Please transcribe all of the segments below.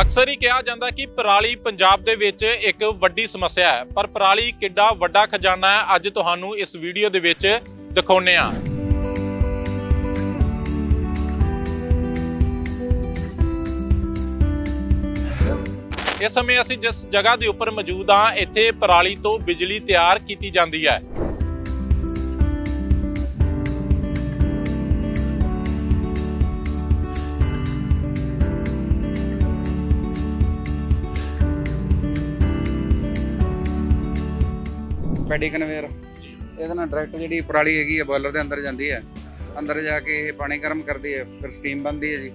ਅਕਸਰ ਹੀ ਕਿਹਾ ਜਾਂਦਾ ਕਿ ਪਰਾਲੀ ਪੰਜਾਬ ਦੇ ਵਿੱਚ ਇੱਕ ਵੱਡੀ ਸਮੱਸਿਆ ਹੈ, ਪਰ ਪਰਾਲੀ ਕਿੱਡਾ ਵੱਡਾ ਖਜ਼ਾਨਾ ਹੈ, ਅੱਜ ਤੁਹਾਨੂੰ ਇਸ ਵੀਡੀਓ ਦੇ ਵਿੱਚ ਦਿਖਾਉਨੇ ਆ ਇਸ ਸਮੇਂ ਅਸੀਂ ਜਿਸ ਜਗ੍ਹਾ ਦੇ ਉੱਪਰ ਮੌਜੂਦ ਹਾਂ, ਇੱਥੇ ਪਰਾਲੀ ਤੋਂ ਬਿਜਲੀ ਤਿਆਰ ਕੀਤੀ ਜਾਂਦੀ ਹੈ। ਪੈਡੀ ਕਨਵੇਅਰ ਇਹਦੇ ਨਾਲ ਡਾਇਰੈਕਟ ਜਿਹੜੀ ਪਰਾਲੀ ਹੈਗੀ ਹੈ ਬੋਇਲਰ ਦੇ ਅੰਦਰ ਜਾਂਦੀ ਹੈ ਅੰਦਰ ਜਾ ਕੇ ਇਹ ਪਾਣੀ ਗਰਮ ਕਰਦੀ ਹੈ ਫਿਰ ਸਟੀਮ ਬਣਦੀ ਹੈ ਜੀ।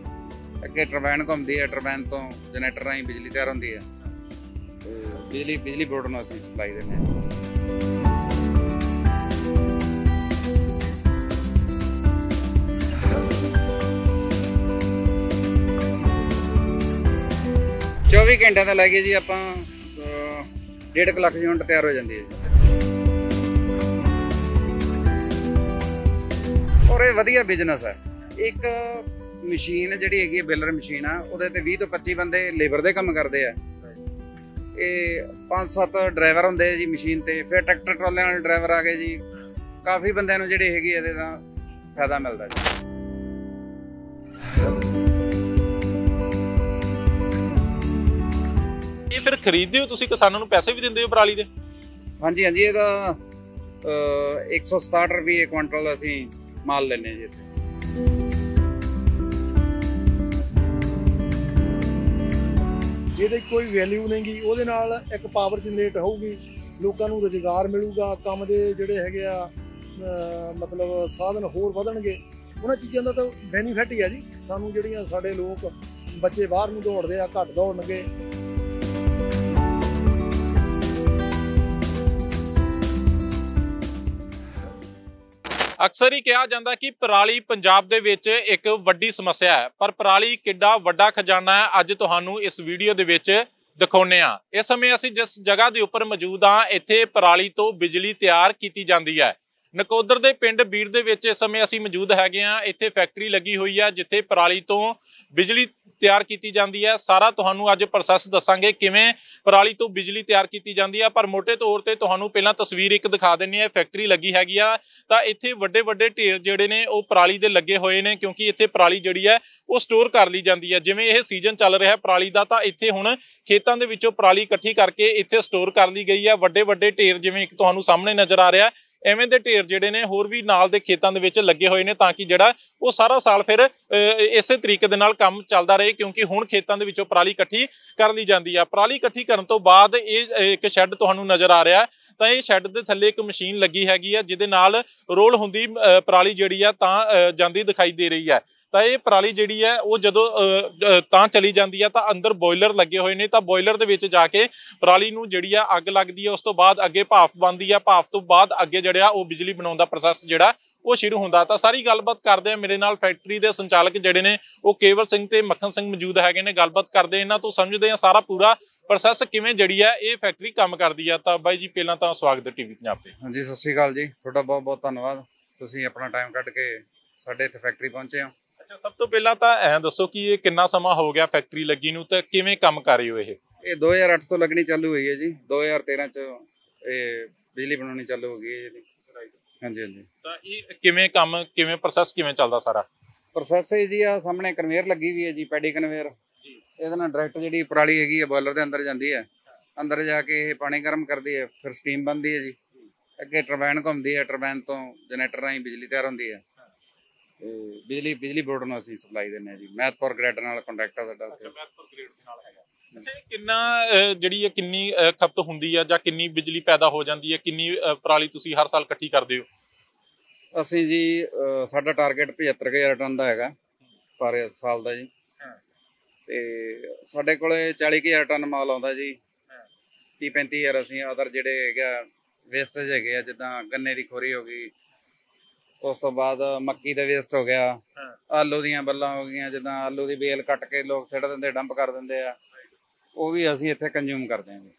ਅੱਗੇ ਟਰਬਾਈਨ ਘੁੰਮਦੀ ਹੈ ਟਰਬਾਈਨ ਤੋਂ ਜਨਰੇਟਰ ਰਾਹੀਂ ਬਿਜਲੀ ਤਿਆਰ ਹੁੰਦੀ ਹੈ ਤੇ ਬਿਜਲੀ ਬਿਜਲੀ ਬੋਰਡ ਨੂੰ ਅਸੀਂ ਸਪਲਾਈ ਦਿੰਦੇ ਹਾਂ ਚੌਵੀ ਘੰਟਿਆਂ ਦਾ ਲੱਗੇ ਜੀ ਆਪਾਂ ਅਹ, ਡੇਢ ਕੁ ਲੱਖ ਯੂਨਿਟ ਤਿਆਰ ਹੋ ਜਾਂਦੀ ਹੈ ਜੀ। ਔਰ ਇਹ ਵਧੀਆ ਬਿਜ਼ਨਸ ਹੈ। ਇੱਕ ਮਸ਼ੀਨ ਜਿਹੜੀ ਹੈਗੀ ਹੈ ਬੇਲਰ ਮਸ਼ੀਨ ਆ ਉਹਦੇ ਤੇ 20 ਤੋਂ 25 ਬੰਦੇ ਲੇਬਰ ਦੇ ਕੰਮ ਕਰਦੇ ਆ। ਇਹ ਪੰਜ ਸੱਤ ਡਰਾਈਵਰ ਹੁੰਦੇ ਆ ਜੀ ਮਸ਼ੀਨ ਤੇ ਫਿਰ ਟਰੈਕਟਰ ਟਰਾਲਿਆਂ ਵਾਲੇ ਡਰਾਈਵਰ ਆ ਗਏ ਜੀ। ਕਾਫੀ ਬੰਦਿਆਂ ਨੂੰ ਜਿਹੜੇ ਹੈਗੇ ਇਹਦੇ ਦਾ ਫਾਇਦਾ ਮਿਲਦਾ ਜੀ। ਇਹ ਫਿਰ ਖਰੀਦਦੇ ਹੋ ਤੁਸੀਂ ਕਿਸਾਨਾਂ ਨੂੰ ਪੈਸੇ ਵੀ ਦਿੰਦੇ ਹੋ ਪਰਾਲੀ ਦੇ? ਹਾਂਜੀ ਹਾਂਜੀ ਇਹਦਾ ਅਹ, 167 ਰੁਪਏ ਕੁਇੰਟਲ ਅਸੀਂ ਮਾਲ ਲੈਨੇ ਜੀ ਇੱਥੇ। ਜਿਹਦੇ ਕੋਈ ਵੈਲਿਊ ਨਹੀਂਗੀ ਉਹਦੇ ਨਾਲ ਇੱਕ ਪਾਵਰ ਜਨਰੇਟ ਹੋਊਗੀ, ਲੋਕਾਂ ਨੂੰ ਰੁਜ਼ਗਾਰ ਮਿਲੂਗਾ, ਕੰਮ ਦੇ ਜਿਹੜੇ ਹੈਗੇ ਆ ਮਤਲਬ ਸਾਧਨ ਹੋਰ ਵਧਣਗੇ, ਉਹਨਾਂ ਚੀਜ਼ਾਂ ਦਾ ਤਾਂ ਬੈਨੀਫਿਟ ਹੀ ਆ ਜੀ। ਸਾਨੂੰ ਜਿਹੜੀਆਂ ਸਾਡੇ ਲੋਕ ਬੱਚੇ ਬਾਹਰ ਨੂੰ ਦੌੜਦੇ ਆ, ਘੱਟ ਦੌੜਨਗੇ ਅਕਸਰ ਹੀ ਕਿਹਾ ਜਾਂਦਾ ਕਿ ਪਰਾਲੀ ਪੰਜਾਬ ਦੇ ਵਿੱਚ ਇੱਕ ਵੱਡੀ ਸਮੱਸਿਆ ਹੈ, ਪਰ ਪਰਾਲੀ ਕਿੱਡਾ ਵੱਡਾ ਖਜ਼ਾਨਾ ਹੈ, ਅੱਜ ਤੁਹਾਨੂੰ ਇਸ ਵੀਡੀਓ ਦੇ ਵਿੱਚ ਦਿਖਾਉਨੇ ਆ ਇਸ ਸਮੇਂ ਅਸੀਂ ਜਿਸ ਜਗ੍ਹਾ ਦੇ ਉੱਪਰ ਮੌਜੂਦ ਹਾਂ, ਇੱਥੇ ਪਰਾਲੀ ਤੋਂ ਬਿਜਲੀ ਤਿਆਰ ਕੀਤੀ ਜਾਂਦੀ ਹੈ। ਨਕੋਦਰ ਦੇ ਪਿੰਡ ਬੀੜ ਦੇ ਵਿੱਚ ਇਸ ਸਮੇਂ ਅਸੀਂ ਮੌਜੂਦ ਹੈਗੇ ਆ ਇੱਥੇ ਫੈਕਟਰੀ ਲੱਗੀ ਹੋਈ ਹੈ ਜਿੱਥੇ ਪਰਾਲੀ ਤੋਂ ਬਿਜਲੀ ਤਿਆਰ ਕੀਤੀ ਜਾਂਦੀ ਹੈ ਸਾਰਾ ਤੁਹਾਨੂੰ ਅੱਜ ਪ੍ਰੋਸੈਸ ਦੱਸਾਂਗੇ ਕਿਵੇਂ ਪਰਾਲੀ ਤੋਂ ਬਿਜਲੀ ਤਿਆਰ ਕੀਤੀ ਜਾਂਦੀ ਹੈ ਪਰ ਮੋٹے ਤੌਰ ਤੇ ਤੁਹਾਨੂੰ ਪਹਿਲਾਂ ਤਸਵੀਰ ਇੱਕ ਦਿਖਾ ਦਿੰਨੀ ਹੈ। ਫੈਕਟਰੀ ਲੱਗੀ ਹੈਗੀ ਆ। ਤਾਂ ਇੱਥੇ ਵੱਡੇ ਵੱਡੇ ਢੇਰ ਜਿਹੜੇ ਨੇ, ਉਹ ਪਰਾਲੀ ਦੇ ਲੱਗੇ ਹੋਏ ਨੇ, ਕਿਉਂਕਿ ਇੱਥੇ ਪਰਾਲੀ ਜਿਹੜੀ ਹੈ ਉਹ ਸਟੋਰ ਕਰ ਲਈ ਜਾਂਦੀ ਹੈ ਜਿਵੇਂ ਇਹ ਸੀਜ਼ਨ ਚੱਲ ਰਿਹਾ ਪਰਾਲੀ ਦਾ, ਤਾਂ ਇੱਥੇ ਹੁਣ ਖੇਤਾਂ ਦੇ ਵਿੱਚੋਂ ਪਰਾਲੀ ਇਕੱਠੀ ਕਰਕੇ ਇੱਥੇ ਸਟੋਰ ਕਰ ਲਈ ਗਈ ਹੈ ਵੱਡੇ ਵੱਡੇ ਢੇਰ ਜਿਵੇਂ ਇੱਕ ਤੁਹਾਨੂੰ ਸਾਹਮਣੇ ਨਜ਼ਰ ਆ ਰਿਹਾ ਐਵੇਂ ਦੇ ਢੇਰ ਜਿਹੜੇ ਨੇ ਹੋਰ ਵੀ ਨਾਲ ਦੇ ਖੇਤਾਂ ਦੇ ਵਿੱਚ ਲੱਗੇ ਹੋਏ ਨੇ ਤਾਂ ਕਿ ਜਿਹੜਾ ਉਹ ਸਾਰਾ ਸਾਲ ਫਿਰ ਇਸੇ ਤਰੀਕੇ ਦੇ ਨਾਲ ਕੰਮ ਚੱਲਦਾ ਰਹੇ ਕਿਉਂਕਿ ਹੁਣ ਖੇਤਾਂ ਦੇ ਵਿੱਚੋਂ ਪਰਾਲੀ ਇਕੱਠੀ ਕਰ ਲਈ ਜਾਂਦੀ ਆ। ਪਰਾਲੀ ਇਕੱਠੀ ਕਰਨ ਤੋਂ ਬਾਅਦ ਇਹ ਇੱਕ ਸ਼ੈੱਡ ਤੁਹਾਨੂੰ ਨਜ਼ਰ ਆ ਰਿਹਾ। ਤਾਂ ਇਹ ਸ਼ੈੱਡ ਦੇ ਥੱਲੇ ਇੱਕ ਮਸ਼ੀਨ ਲੱਗੀ ਹੈਗੀ ਆ ਜਿਹਦੇ ਨਾਲ ਰੋਲ ਹੁੰਦੀ ਅਹ, ਪਰਾਲੀ ਜਿਹੜੀ ਆ ਤਾਂ ਅਹ, ਜਾਂਦੀ ਦਿਖਾਈ ਦੇ ਰਹੀ ਹੈ ਤਾਂ ਇਹ ਪਰਾਲੀ ਜਿਹੜੀ ਹੈ, ਉਹ ਜਦੋਂ ਤਾਂ ਚਲੀ ਜਾਂਦੀ ਹੈ, ਤਾਂ ਅੰਦਰ ਬੋਇਲਰ ਲੱਗੇ ਹੋਏ ਨੇ, ਤਾਂ ਬੋਇਲਰ ਦੇ ਵਿੱਚ ਜਾ ਕੇ ਪਰਾਲੀ ਨੂੰ ਜਿਹੜੀ ਆ ਅੱਗ ਲੱਗਦੀ ਹੈ, ਉਸ ਤੋਂ ਬਾਅਦ ਅੱਗੇ ਭਾਫ ਬਣਦੀ ਹੈ ਭਾਫ ਤੋਂ ਬਾਅਦ ਅੱਗੇ ਜਿਹੜਾ ਉਹ ਬਿਜਲੀ ਬਣਾਉਣ ਦਾ ਪ੍ਰੋਸੈਸ ਜਿਹੜਾ, ਉਹ ਸ਼ੁਰੂ ਹੁੰਦਾ। ਤਾਂ ਸਾਰੀ ਗੱਲਬਾਤ ਕਰਦੇ ਆ ਮੇਰੇ ਨਾਲ ਫੈਕਟਰੀ ਦੇ ਸੰਚਾਲਕ ਜਿਹੜੇ ਨੇ, ਉਹ ਕੇਵਲ ਸਿੰਘ ਤੇ ਮੱਖਣ ਸਿੰਘ ਮੌਜੂਦ ਹੈਗੇ ਨੇ, ਗੱਲਬਾਤ ਕਰਦੇ ਇਹਨਾਂ ਤੋਂ ਸਮਝਦੇ ਆ ਸਾਰਾ ਪੂਰਾ ਪ੍ਰੋਸੈਸ ਕਿਵੇਂ ਜਿਹੜੀ ਆ ਇਹ ਫੈਕਟਰੀ ਕੰਮ ਕਰਦੀ ਆ। ਤਾਂ ਬਾਈ ਜੀ, ਪਹਿਲਾਂ ਤਾਂ ਸਵਾਗਤ ਹੈ ਟੀਵੀ ਪੰਜਾਬ ਤੇ। ਹਾਂਜੀ, ਸਤਿ ਸ਼੍ਰੀ ਅਕਾਲ ਜੀ, ਤੁਹਾਡਾ ਬਹੁਤ ਬਹੁਤ ਧੰਨਵਾਦ। ਤੁਸੀਂ ਆਪਣਾ ਟਾਈਮ ਕੱਢ ਕੇ ਸਾਡੇ ਇੱਥੇ ਫੈਕਟਰੀ ਪਹੁੰਚੇ ਹੋ। ਅੱਛਾ ਸਭ ਤੋਂ ਪਹਿਲਾਂ ਤਾਂ ਐਂ ਦੱਸੋ ਕਿ ਇਹ ਕਿੰਨਾ ਸਮਾਂ ਹੋ ਗਿਆ ਫੈਕਟਰੀ ਲੱਗੀ ਨੂੰ ਤੇ ਕਿਵੇਂ ਕੰਮ ਕਰ ਰਹੇ ਹੋ ਇਹ? ਇਹ 2008 ਤੋਂ ਲੱਗਣੀ ਚਾਲੂ ਹੋਈ ਹੈ ਜੀ। 2013 ਚ ਇਹ ਬਿਜਲੀ ਬਣਾਉਣੀ ਚਾਲੂ ਹੋ ਗਈ ਹੈ ਜੀ। ਹਾਂਜੀ ਹਾਂਜੀ। ਤਾਂ ਇਹ ਕਿਵੇਂ ਕੰਮ ਕਿਵੇਂ ਪ੍ਰੋਸੈਸ ਕਿਵੇਂ ਚੱਲਦਾ ਸਾਰਾ? ਪ੍ਰੋਸੈਸ ਹੈ ਜੀ ਆ ਸਾਹਮਣੇ ਕਨਵੇਅਰ ਲੱਗੀ ਵੀ ਹੈ ਜੀ ਪੈਡੀ ਕਨਵੇਅਰ ਜੀ। ਇਹਦੇ ਨਾਲ ਡਾਇਰੈਕਟ ਜਿਹੜੀ ਪਰਾਲੀ ਹੈਗੀ ਹੈ ਬੋਇਲਰ ਦੇ ਅੰਦਰ ਜਾਂਦੀ ਹੈ। ਅੰਦਰ ਜਾ ਕੇ ਇਹ ਪਾਣੀ ਗਰਮ ਕਰਦੀ ਹੈ ਫਿਰ ਸਟੀਮ ਬਣਦੀ ਹੈ ਜੀ। ਅੱਗੇ ਟਰਬਾਈਨ ਘੁੰਮਦੀ ਹੈ ਟਰਬਾਈਨ ਤੋਂ ਜਨਰੇਟਰ ਰਾਹੀਂ ਬਿਜਲੀ ਤਿਆਰ ਹੁੰਦੀ ਹੈ। ਤੇ ਬਿਜਲੀ ਬਿਜਲੀ ਬੋਰਡ ਨੂੰ ਅਸੀਂ ਸਪਲਾਈ ਦਿੰਦੇ ਹਾਂ ਜੀ। ਮੈਥਪੁਰ ਗ੍ਰੈਡ ਨਾਲ ਕੰਟੈਕਟ ਆ ਸਾਡਾ ਉੱਥੇ। ਅੱਛਾ ਇਹ ਕਿੰਨਾ ਅਹ, ਜਿਹੜੀ ਹੈ ਕਿੰਨੀ ਅਹ, ਖਪਤ ਹੁੰਦੀ ਆ ਜਾਂ ਕਿੰਨੀ ਬਿਜਲੀ ਪੈਦਾ ਹੋ ਜਾਂਦੀ ਹੈ ਕਿੰਨੀ ਅਹ, ਪਰਾਲੀ ਤੁਸੀਂ ਹਰ ਸਾਲ ਇਕੱਠੀ ਕਰਦੇ ਹੋ? ਅਸੀਂ ਜੀ ਅਹ, ਸਾਡਾ ਟਾਰਗੇਟ 75000 ਟਨ ਦਾ ਹੈਗਾ ਪਰ ਸਾਲ ਦਾ ਜੀ। ਹਾਂ। ਤੇ ਸਾਡੇ ਕੋਲੇ 40000 ਟਨ ਮਾਲ ਆਉਂਦਾ ਜੀ। ਹਾਂ। 30 35000 ਅਸੀਂ ਅਦਰ ਜਿਹੜੇ ਹੈਗਾ ਵੇਸਟੇਜ ਹੈਗੇ ਆ ਜਿੱਦਾਂ ਗੰਨੇ ਦੀ ਖੋਰੀ ਹੋ ਗਈ ਉਸ ਤੋਂ ਬਾਅਦ ਮੱਕੀ ਦਾ ਵੇਸਟ ਹੋ ਗਿਆ। ਆਲੂ ਦੀਆਂ ਬੱਲਾਂ ਹੋ ਗਈਆਂ ਜਿੱਦਾਂ ਆਲੂ ਦੀ ਬੇਲ ਕੱਟ ਕੇ ਲੋਕ ਸਿੱਟ ਦਿੰਦੇ ਡੰਪ ਕਰ ਦਿੰਦੇ ਆ। ਉਹ ਵੀ ਅਸੀਂ ਇੱਥੇ ਕੰਜ਼ਿਊਮ ਕਰਦੇ ਹਾਂ ਜੀ।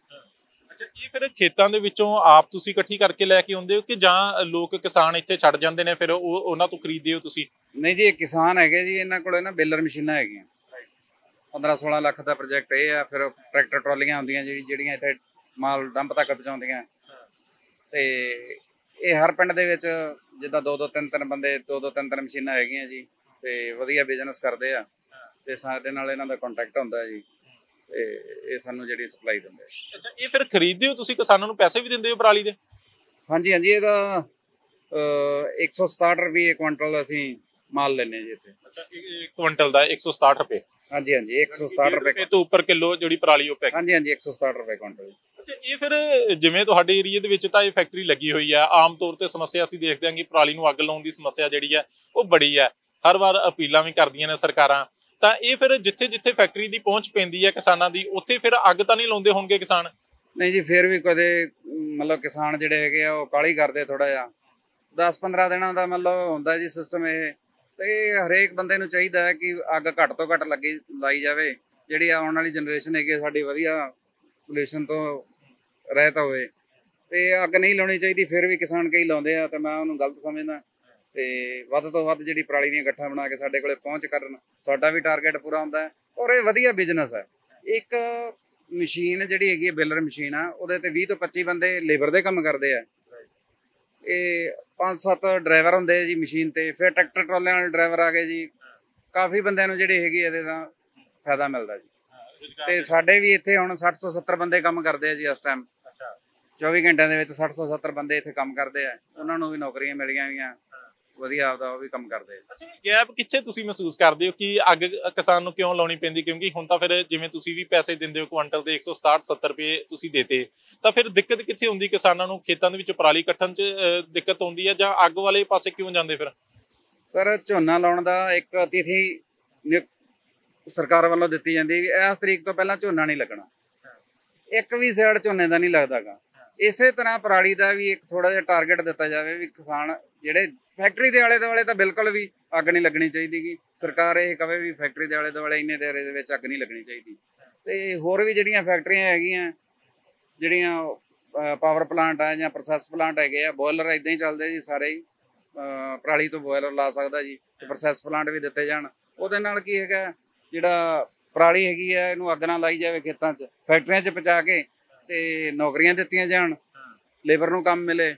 ਅੱਛਾ ਇਹ ਫਿਰ ਖੇਤਾਂ ਦੇ ਵਿੱਚੋਂ ਆਪ ਤੁਸੀਂ ਇਕੱਠੀ ਕਰਕੇ ਲੈ ਕੇ ਆਉਂਦੇ ਹੋ ਕਿ ਜਾਂ ਲੋਕ ਕਿਸਾਨ ਇੱਥੇ ਛੱਡ ਜਾਂਦੇ ਨੇ ਫਿਰ ਉਹ ਉਹਨਾਂ ਤੋਂ ਖਰੀਦਦੇ ਹੋ ਤੁਸੀਂ? ਨਹੀਂ ਜੀ ਇਹ ਕਿਸਾਨ ਹੈਗੇ ਜੀ ਇਹਨਾਂ ਕੋਲੇ ਨਾ ਬੇਲਰ ਮਸ਼ੀਨਾਂ ਹੈਗੀਆਂ। 15 16 ਲੱਖ ਦਾ ਪ੍ਰੋਜੈਕਟ ਇਹ ਆ ਫਿਰ ਟਰੈਕਟਰ ਟਰਾਲੀਆਂ ਹੁੰਦੀਆਂ ਜਿਹੜੀ ਜਿਹੜੀਆਂ ਇੱਥੇ ਮਾਲ ਡੰਪ ਤੱਕ ਪਹੁੰਚਾਉਂਦੀਆਂ। ਤੇ ਇਹ ਹਰ ਪਿੰਡ ਦੇ ਵਿੱਚ ਜਿੱਦਾਂ ਦੋ ਦੋ ਤਿੰਨ ਤਿੰਨ ਬੰਦੇ ਦੋ ਦੋ ਤਿੰਨ ਤਿੰਨ ਮਸ਼ੀਨਾਂ ਹੈਗੀਆਂ ਜੀ ਤੇ ਵਧੀਆ ਬਿਜ਼ਨਸ ਕਰਦੇ ਆ ਤੇ ਸਾਡੇ ਨਾਲ ਇਹਨਾਂ ਦਾ ਕੰਟੈਕਟ ਹੁੰਦਾ ਜੀ ਤੇ ਇਹ ਸਾਨੂੰ ਜਿਹੜੀ ਸਪਲਾਈ ਦਿੰਦੇ ਆ। ਅੱਛਾ ਇਹ ਫਿਰ ਖਰੀਦਦੇ ਹੋ ਤੁਸੀਂ ਕਿਸਾਨਾਂ ਨੂੰ ਪੈਸੇ ਵੀ ਦਿੰਦੇ ਹੋ ਪਰਾਲੀ ਦੇ? ਹਾਂਜੀ ਹਾਂਜੀ ਇਹਦਾ ਅ 167 ਰੁਪਏ ਕੁਇੰਟਲ ਅਸੀਂ ਮਾਲ ਲੈਨੇ ਜੀ ਇੱਥੇ। ਅੱਛਾ ਇੱਕ ਕੁਇੰਟਲ ਦਾ 167 ਰੁਪਏ। ਹਾਂਜੀ ਹਾਂਜੀ 167 ਰੁਪਏ ਤੋਂ ਉੱਪਰ ਕਿਲੋ ਜਿਹੜੀ ਪਰਾਲੀ ਉਹ ਪੈਕ ਹਾਂਜੀ ਹਾਂਜੀ 167 ਰੁਪਏ ਕੁਇੰਟਲ। ਅੱਛਾ ਇਹ ਫਿਰ ਜਿਵੇਂ ਤੁਹਾਡੇ ਏਰੀਆ ਦੇ ਵਿੱਚ ਤਾਂ ਇਹ ਫੈਕਟਰੀ ਲੱਗੀ ਹੋਈ ਹੈ। ਆਮ ਤੌਰ ਤੇ ਸਮੱਸਿਆ ਅਸੀਂ ਦੇਖਦੇ ਹਾਂ ਕਿ ਪਰਾਲੀ ਨੂੰ ਅੱਗ ਲਾਉਣ ਦੀ ਸਮੱਸਿਆ ਜਿਹੜੀ ਹੈ ਉਹ ਬੜੀ ਹੈ। ਹਰ ਵਾਰ ਅਪੀਲਾਂ ਵੀ ਕਰਦੀਆਂ ਨੇ ਸਰਕਾਰਾਂ। ਤਾਂ ਇਹ ਫਿਰ ਜਿੱਥੇ ਜਿੱਥੇ ਫੈਕਟਰੀ ਦੀ ਪਹੁੰਚ ਪੈਂਦੀ ਹੈ ਕਿਸਾਨਾਂ ਦੀ ਉੱਥੇ ਫਿਰ ਅੱਗ ਤਾਂ ਨਹੀਂ ਲਾਉਂਦੇ ਹੋਣਗੇ ਕਿਸਾਨ? ਨਹੀਂ ਜੀ ਫਿਰ ਵੀ ਕਦੇ ਮਤਲਬ ਕਿਸਾਨ ਜਿਹੜੇ ਹੈਗੇ ਆ ਉਹ ਕਾਲੀ ਕਰਦੇ ਥੋੜਾ ਜਿਹਾ। 10-15 ਦਿਨਾਂ ਦਾ ਮਤਲਬ ਹੁੰਦਾ ਜੀ ਸਿਸਟਮ ਇਹ। ਤੇ ਹਰੇਕ ਬੰਦੇ ਨੂੰ ਚਾਹੀਦਾ ਹੈ ਕਿ ਅੱਗ ਘੱਟ ਤੋਂ ਘੱਟ ਲੱਗੀ, ਲਾਈ ਜਾਵੇ। ਜਿਹੜੀ ਆਉਣ ਵਾਲੀ ਜਨਰੇਸ਼ਨ ਹੈਗੀ ਸਾਡੀ ਵਧੀਆ ਪੋਲੂਸ਼ਨ ਤੋਂ ਰਹਿਤ ਹੋਵੇ। ਤੇ ਅੱਗ ਨਹੀਂ ਲਾਉਣੀ ਚਾਹੀਦੀ, ਫਿਰ ਵੀ ਕਿਸਾਨ ਕਈ ਲਾਉਂਦੇ ਆ, ਤੇ ਮੈਂ ਉਹਨੂੰ ਗਲਤ ਸਮਝਦਾ। ਤੇ ਵੱਧ ਤੋਂ ਵੱਧ ਜਿਹੜੀ ਪਰਾਲੀ ਦੀਆਂ ਗੱਠਾਂ ਬਣਾ ਕੇ ਸਾਡੇ ਕੋਲੇ ਪਹੁੰਚ ਕਰਨ, ਸਾਡਾ ਵੀ ਟਾਰਗੇਟ ਪੂਰਾ ਹੁੰਦਾ ਔਰ ਇਹ ਵਧੀਆ ਬਿਜ਼ਨਸ ਹੈ। ਇੱਕ ਮਸ਼ੀਨ ਜਿਹੜੀ ਹੈਗੀ ਹੈ ਬੇਲਰ ਮਸ਼ੀਨ ਆ, ਉਹਦੇ ਤੇ 20 ਤੋਂ 25 ਬੰਦੇ ਲੇਬਰ ਦੇ ਕੰਮ ਕਰਦੇ ਆ। ਇਹ ਪੰਜ ਸੱਤ ਡਰਾਈਵਰ ਹੁੰਦੇ ਜੀ ਮਸ਼ੀਨ ਤੇ ਫਿਰ ਟਰੈਕਟਰ ਟਰਾਲਿਆਂ ਵਾਲੇ ਡਰਾਈਵਰ ਆ ਗਏ ਜੀ। ਕਾਫੀ ਬੰਦਿਆਂ ਨੂੰ ਜਿਹੜੇ ਹੈਗੇ ਇਹਦੇ ਦਾ ਫਾਇਦਾ ਮਿਲਦਾ ਜੀ। ਤੇ ਸਾਡੇ ਵੀ ਇੱਥੇ ਹੁਣ 60 ਤੋਂ 70 ਬੰਦੇ ਕੰਮ ਕਰਦੇ ਆ ਜੀ ਇਸ ਟਾਈਮ 24 ਘੰਟਿਆਂ ਦੇ ਵਿੱਚ 60 ਤੋਂ 70 ਬੰਦੇ ਇੱਥੇ ਕੰਮ ਕਰਦੇ ਆ। ਉਹਨਾਂ ਨੂੰ ਵੀ ਨੌਕਰੀਆਂ ਮਿਲੀਆਂ ਹੋਈਆਂ। ਵਧੀਆ ਆਪਦਾ ਉਹ ਵੀ ਕੰਮ ਕਰਦੇ ਆ ਗੈਪ ਕਿੱਥੇ ਤੁਸੀਂ ਮਹਿਸੂਸ ਕਰਦੇ ਹੋ ਕਿ ਅੱਗ ਕਿਸਾਨ ਨੂੰ ਕਿਉਂ ਲਾਉਣੀ ਪੈਂਦੀ? ਕਿਉਂਕਿ ਹੁਣ ਤਾਂ ਫਿਰ ਜਿਵੇਂ ਤੁਸੀਂ ਵੀ ਪੈਸੇ ਦਿੰਦੇ ਹੋ ਕੁਆਂਟਲ ਦੇ 167 70 ਰੁਪਏ ਤੁਸੀਂ ਦੇਤੇ ਤਾਂ ਫਿਰ ਦਿੱਕਤ ਕਿੱਥੇ ਹੁੰਦੀ ਕਿਸਾਨਾਂ ਨੂੰ? ਖੇਤਾਂ ਦੇ ਵਿੱਚ ਪਰਾਲੀ ਕੱਟਣ 'ਚ ਦਿੱਕਤ ਆਉਂਦੀ ਹੈ ਜਾਂ ਅੱਗ ਵਾਲੇ ਪਾਸੇ ਕਿਉਂ ਜਾਂਦੇ ਫਿਰ? ਸਰ ਝੋਨਾ ਲਾਉਣ ਦਾ ਇੱਕ ਤਿਥੀ ਸਰਕਾਰ ਵੱਲੋਂ ਦਿੱਤੀ ਜਾਂਦੀ ਵੀ ਇਸ ਤਰੀਕ ਤੋਂ ਪਹਿਲਾਂ ਝੋਨਾ ਨਹੀਂ ਲੱਗਣਾ। ਇੱਕ ਵੀ ਸਾਈਡ ਝੋਨੇ ਦਾ ਨਹੀਂ ਲੱਗਦਾਗਾ ਇਸੇ ਤਰ੍ਹਾਂ ਪਰਾਲੀ ਦਾ ਵੀ ਇੱਕ ਥੋੜਾ ਜਿਹਾ ਟਾਰਗੇਟ ਦਿੱਤਾ ਜਾਵੇ ਵੀ ਕਿਸਾਨ ਜਿਹੜੇ ਫੈਕਟਰੀ ਦੇ ਆਲੇ ਦੁਆਲੇ ਤਾਂ ਬਿਲਕੁਲ ਵੀ ਅੱਗ ਨਹੀਂ ਲੱਗਣੀ ਚਾਹੀਦੀਗੀ ਸਰਕਾਰ ਇਹ ਕਵੇ ਵੀ ਫੈਕਟਰੀ ਦੇ ਆਲੇ ਦੁਆਲੇ ਇੰਨੇ ਦੇਰੇ ਦੇ ਵਿੱਚ ਅੱਗ ਨਹੀਂ ਲੱਗਣੀ ਚਾਹੀਦੀ। ਤੇ ਹੋਰ ਵੀ ਜਿਹੜੀਆਂ ਫੈਕਟਰੀਆਂ ਹੈਗੀਆਂ, ਜਿਹੜੀਆਂ ਪਾਵਰ ਪਲਾਂਟ ਆ ਜਾਂ ਪ੍ਰੋਸੈਸ ਪਲਾਂਟ ਹੈਗੇ ਆ ਬੋਇਲਰ ਇਦਾਂ ਹੀ ਚੱਲਦੇ ਜੀ ਸਾਰੇ ਹੀ। ਪਰਾਲੀ ਤੋਂ ਬੋਇਲਰ ਲਾ ਸਕਦਾ ਜੀ, ਤੇ ਪ੍ਰੋਸੈਸ ਪਲਾਂਟ ਵੀ ਦਿੱਤੇ ਜਾਣ। ਉਹਦੇ ਨਾਲ ਕੀ ਹੈਗਾ, ਜਿਹੜਾ ਪਰਾਲੀ ਹੈਗੀ ਆ, ਇਹਨੂੰ ਅੱਗ ਨਾ ਲਾਈ ਜਾਵੇ ਖੇਤਾਂ 'ਚ ਫੈਕਟਰੀਆਂ 'ਚ ਪਹੁੰਚਾ ਕੇ ਤੇ ਨੌਕਰੀਆਂ ਦਿੱਤੀਆਂ ਜਾਣ ਲੇਬਰ ਨੂੰ ਕੰਮ ਮਿਲੇ।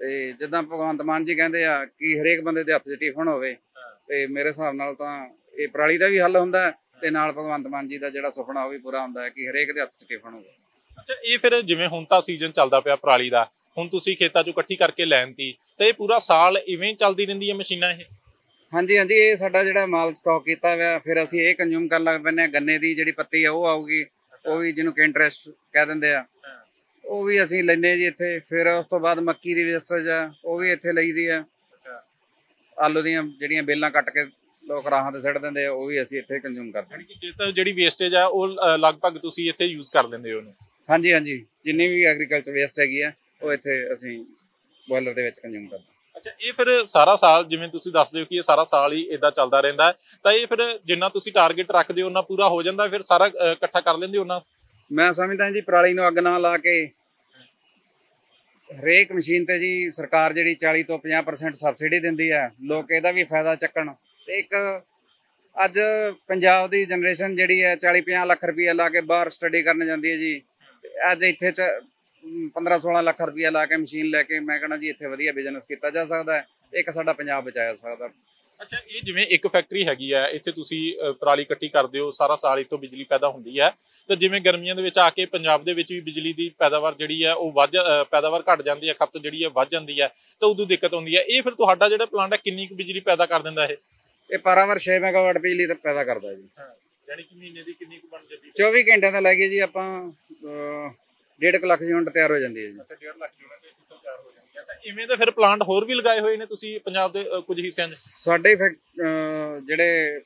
ਤੇ ਜਿੱਦਾਂ ਭਗਵੰਤ ਮਾਨ ਜੀ ਕਹਿੰਦੇ ਆ ਕਿ ਹਰੇਕ ਬੰਦੇ ਦੇ ਹੱਥ 'ਚ ਟਿਫਨ ਹੋਵੇ ਤੇ ਮੇਰੇ ਹਿਸਾਬ ਨਾਲ ਤਾਂ ਇਹ ਪਰਾਲੀ ਦਾ ਵੀ ਹੱਲ ਹੁੰਦਾ ਤੇ ਨਾਲ ਭਗਵੰਤ ਮਾਨ ਜੀ ਦਾ ਜਿਹੜਾ ਸੁਪਨਾ ਉਹ ਵੀ ਪੂਰਾ ਹੁੰਦਾ ਹੈ ਕਿ ਹਰੇਕ ਦੇ ਹੱਥ 'ਚ ਟਿਫਨ ਹੋਵੇ। ਅੱਛਾ ਇਹ ਫਿਰ ਜਿਵੇਂ ਹੁਣ ਤਾਂ ਸੀਜ਼ਨ ਚੱਲਦਾ ਪਿਆ ਪਰਾਲੀ ਦਾ ਹੁਣ ਤੁਸੀਂ ਖੇਤਾਂ 'ਚੋਂ ਇਕੱਠੀ ਕਰਕੇ ਲੈਣਤੀ ਤਾਂ ਇਹ ਪੂਰਾ ਸਾਲ ਇਵੇਂ ਚੱਲਦੀ ਰਹਿੰਦੀ ਹੈ ਮਸ਼ੀਨਾਂ ਇਹ? ਹਾਂਜੀ ਹਾਂਜੀ ਇਹ ਸਾਡਾ ਜਿਹੜਾ ਮਾਲ ਸਟਾਕ ਕੀਤਾ ਹੋਇਆ ਫਿਰ ਅਸੀਂ ਇਹ ਕੰਜ਼ੂਮ ਕਰਨ ਲੱਗ ਆ ਗੰਨੇ ਦੀ ਜਿਹੜੀ ਪੱਤੀ ਆ ਉਹ ਆਊਗੀ। ਉਹ ਵੀ ਜਿਹਨੂੰ ਕਿ ਇੰਟਰਸਟ ਕਹਿ ਦਿੰਦੇ ਆ। ਉਹ ਵੀ ਅਸੀਂ ਲੈਨੇ ਜੀ ਇੱਥੇ। ਫਿਰ ਉਸ ਤੋਂ ਬਾਅਦ ਮੱਕੀ ਦੀ ਵੇਸਟੇਜ ਆ ਉਹ ਵੀ ਇੱਥੇ ਲਈਦੀ ਆ। ਆਲੂ ਦੀਆਂ ਜਿਹੜੀਆਂ ਬੇਲਾਂ ਕੱਟ ਕੇ ਲੋਕ ਰਾਹਾਂ ਤੇ ਸਿੱਟ ਦਿੰਦੇ ਆ ਉਹ ਵੀ ਅਸੀਂ ਇੱਥੇ ਕੰਜ਼ੂਮ ਕਰਦੇ ਕਿ ਜੇ ਤਾਂ ਜਿਹੜੀ ਵੇਸਟੇਜ ਆ ਉਹ ਲਗਭਗ ਤੁਸੀਂ ਇੱਥੇ ਯੂਜ਼ ਕਰ ਲੈਂਦੇ ਹੋ ਉਹਨੂੰ? ਹਾਂ ਹਾਂਜੀ ਹਾਂਜੀ। ਜਿੰਨੀ ਵੀ ਐਗਰੀਕਲਚਰ ਵੇਸਟ ਹੈਗੀ ਆ ਉਹ ਇੱਥੇ ਅਸੀਂ ਬੋਇਲਰ ਦੇ ਵਿੱਚ ਕੰਜ਼ੂਮ ਕਰਦੇ ਹਾਂ। ਅੱਛਾ ਇਹ ਫਿਰ ਸਾਰਾ ਸਾਲ ਜਿਵੇਂ ਤੁਸੀਂ ਦੱਸਦੇ ਹੋ ਕਿ ਇਹ ਸਾਰਾ ਸਾਲ ਹੀ ਇਦਾਂ ਚੱਲਦਾ ਰਹਿੰਦਾ ਹੈ, ਤਾਂ ਇਹ ਫਿਰ ਜਿੰਨਾ ਤੁਸੀਂ ਟਾਰਗੇਟ ਰੱਖਦੇ ਹੋ ਉਹਨਾਂ ਪੂਰਾ ਹੋ ਜਾਂਦਾ ਫਿਰ ਸਾਰਾ ਅ, ਇਕੱਠਾ ਕਰ ਲੈਂਦੇ ਹੋ ਉਹਨਾਂ? ਮੈਂ ਸਮਝਦਾ ਜੀ ਪਰਾਲੀ ਨੂੰ ਅੱਗ ਨਾ ਲਾ ਕੇ ਹਰੇਕ ਮਸ਼ੀਨ ਤੇ ਜੀ ਸਰਕਾਰ ਜਿਹੜੀ 40 ਤੋਂ 50% ਸਬਸਿਡੀ ਦਿੰਦੀ ਹੈ ਲੋਕ ਇਹਦਾ ਵੀ ਫਾਇਦਾ ਚੱਕਣ। ਤੇ ਇੱਕ ਅੱਜ ਪੰਜਾਬ ਦੀ ਜਨਰੇਸ਼ਨ ਜਿਹੜੀ ਹੈ 40 50 ਲੱਖ ਰੁਪਏ ਲਾ ਕੇ ਬਾਹਰ ਸਟੱਡੀ ਕਰਨ ਜਾਂਦੀ ਹੈ ਜੀ। ਤੇ ਅੱਜ ਇੱਥੇ ਚ 15 16 ਲੱਖ ਰੁਪਏ ਲਾ ਕੇ ਮਸ਼ੀਨ ਲੈ ਕੇ ਮੈਂ ਕਹਣਾ ਜੀ ਇੱਥੇ ਵਧੀਆ ਬਿਜ਼ਨਸ ਕੀਤਾ ਜਾ ਸਕਦਾ ਹੈ। ਇੱਕ ਸਾਡਾ ਪੰਜਾਬ ਬਚਾਇਆ ਸਕਦਾ। ਅੱਛਾ ਇਹ ਜਿਵੇਂ ਇੱਕ ਫੈਕਟਰੀ ਹੈਗੀ ਆ ਇੱਥੇ ਤੁਸੀਂ ਪਰਾਲੀ ਇਕੱਠੀ ਕਰਦੇ ਹੋ ਸਾਰਾ ਸਾਲ ਇੱਥੋਂ ਬਿਜਲੀ ਪੈਦਾ ਹੁੰਦੀ ਹੈ। ਤਾਂ ਜਿਵੇਂ ਗਰਮੀਆਂ ਦੇ ਵਿੱਚ ਆ ਕੇ ਪੰਜਾਬ ਦੇ ਵਿੱਚ ਵੀ ਬਿਜਲੀ ਦੀ ਪੈਦਾਵਾਰ ਜਿਹੜੀ ਹੈ ਉਹ ਵੱਧ ਪੈਦਾਵਾਰ ਘਟ ਜਾਂਦੀ ਹੈ ਖਪਤ ਜਿਹੜੀ ਹੈ ਵੱਧ ਜਾਂਦੀ ਹੈ ਤਾਂ ਉਦੋਂ ਦਿੱਕਤ ਆਉਂਦੀ ਹੈ। ਇਹ ਫਿਰ ਤੁਹਾਡਾ ਜਿਹੜਾ ਪਲਾਂਟ ਹੈ ਕਿੰਨੀ ਕੁ ਬਿਜਲੀ ਪੈਦਾ ਕਰ ਦਿੰਦਾ ਇਹ? ਇਹ ਪਾਰਾਵਰ 6 ਮੈਗਾਵਾਟ ਬਿਜਲੀ ਤਾਂ ਪੈਦਾ ਕਰਦਾ ਜੀ। ਯਾਨੀ ਕਿ ਮਹੀਨੇ ਦੀ ਕਿੰਨੀ ਕੁ ਬਣ ਜਾਂਦੀ 24 ਘੰਟਿਆਂ ਦਾ ਲੱਗੇ ਜੀ ਆਪਾਂ ਅਹ, ਡੇਢ ਕੁ ਲੱਖ ਯੂਨਿਟ ਤਿਆਰ ਹੋ ਜਾਂਦੀ ਹੈ ਜੀ। ਅੱਛਾ 1.5 ਲੱਖ ਯੂਨਿਟ ਇੱਥੋਂ ਤਿਆਰ ਹੋ ਜਾਂਦੀ ਹੈ। ਤਾਂ ਇਵੇਂ ਦਾ ਫਿਰ ਪਲਾਂਟ ਹੋਰ ਵੀ ਲਗਾਏ ਹੋਏ ਨੇ ਤੁਸੀਂ ਪੰਜਾਬ ਦੇ ਕੁਝ ਹਿੱਸਿਆਂ 'ਚ ਸਾਡੇ ਜਿਹੜੇ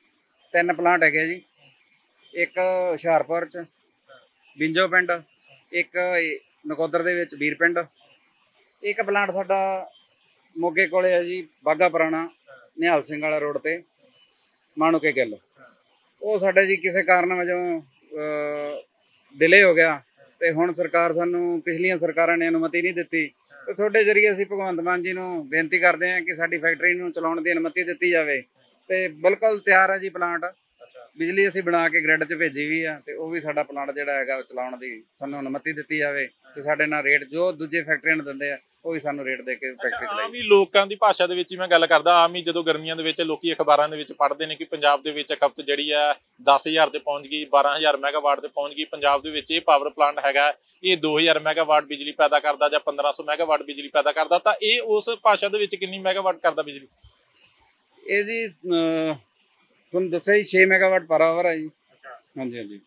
ਤਿੰਨ ਪਲਾਂਟ ਹੈਗੇ ਜੀ। ਇੱਕ ਹੁਸ਼ਿਆਰਪੁਰ ਚ ਬਿੰਜੋ ਪਿੰਡ ਇੱਕ ਨਕੋਦਰ ਦੇ ਵਿੱਚ ਵੀਰ ਪਿੰਡ। ਇੱਕ ਪਲਾਂਟ ਸਾਡਾ ਮੋਗੇ ਕੋਲੇ ਹੈ ਜੀ ਬਾਗਾ ਪੁਰਾਣਾ ਨਿਹਾਲ ਸਿੰਘ ਵਾਲਾ ਰੋਡ ਤੇ ਮਾਣੂਕੇ ਗਿੱਲ। ਉਹ ਸਾਡਾ ਜੀ ਕਿਸੇ ਕਾਰਨ ਵਜੋਂ ਡਿਲੇ ਹੋ ਗਿਆ। ਤੇ ਹੁਣ ਸਰਕਾਰ ਸਾਨੂੰ ਪਿਛਲੀਆਂ ਸਰਕਾਰਾਂ ਨੇ ਅਨੁਮਤੀ ਨਹੀਂ ਦਿੱਤੀ। ਤੇ ਤੁਹਾਡੇ ਜਰੀਏ ਅਸੀਂ ਭਗਵੰਤ ਮਾਨ ਜੀ ਨੂੰ ਬੇਨਤੀ ਕਰਦੇ ਹਾਂ ਕਿ ਸਾਡੀ ਫੈਕਟਰੀ ਨੂੰ ਚਲਾਉਣ ਦੀ ਅਨੁਮਤੀ ਦਿੱਤੀ ਜਾਵੇ। ਤੇ ਬਿਲਕੁਲ ਤਿਆਰ ਹੈ ਜੀ ਪਲਾਂਟ। ਬਿਜਲੀ ਅਸੀਂ ਬਣਾ ਕੇ ਗ੍ਰਿਡ 'ਚ ਭੇਜੀ ਵੀ ਆ ਤੇ ਉਹ ਵੀ ਸਾਡਾ ਪਲਾਂਟ ਜਿਹੜਾ ਹੈਗਾ ਚਲਾਉਣ ਦੀ ਸਾਨੂੰ ਅਨੁਮਤੀ ਦਿੱਤੀ ਜਾਵੇ। ਤੇ ਸਾਡੇ ਨਾਲ ਰੇਟ ਜੋ ਦੂਜੇ ਫੈਕਟਰੀਆਂ ਨੂੰ ਦਿੰਦੇ ਆ ਉਹ ਵੀ ਸਾਨੂੰ ਰੇਟ ਦੇ ਕੇ ਫੈਕਟਰੀ ਆਮ ਚਲਾਈ ਹੀ ਲੋਕਾਂ ਦੀ ਭਾਸ਼ਾ ਦੇ ਵਿੱਚ ਹੀ ਮੈਂ ਗੱਲ ਕਰਦਾ ਆਮ ਹੀ ਜਦੋਂ ਗਰਮੀਆਂ ਦੇ ਵਿੱਚ ਲੋਕੀ ਅਖਬਾਰਾਂ ਦੇ ਵਿੱਚ ਪੜ੍ਹਦੇ ਨੇ ਕਿ ਪੰਜਾਬ ਦੇ ਵਿੱਚ ਖਪਤ ਜਿਹੜੀ ਆ 10000 ਤੇ ਪਹੁੰਚ ਗਈ 12000 ਮੈਗਾਵਾਟ ਤੇ ਪਹੁੰਚ ਗਈ ਪੰਜਾਬ ਦੇ ਵਿੱਚ ਇਹ ਪਾਵਰ ਪਲਾਂਟ ਹੈਗਾ ਇਹ 2000 ਮੈਗਾਵਾਟ ਬਿਜਲੀ ਪੈਦਾ ਕਰਦਾ ਜਾਂ 1500 ਮੈਗਾਵਾਟ ਬਿਜਲੀ ਪੈਦਾ ਕਰਦਾ ਤਾਂ ਇਹ ਉਸ ਭਾਸ਼ਾ ਦੇ ਵਿੱਚ ਕਿੰਨੀ ਮੈਗਾਵਾਟ ਕਰਦਾ ਬਿਜਲੀ? ਇਹ ਜੀ ਤੁਹਾਨੂੰ ਦੱਸਿਆ ਜੀ 6 ਮੈਗਾਵਾਟ ਪਰ ਆਵਰ ਹੈ ਜੀ ਹਾਂਜੀ ਹਾਂਜੀ।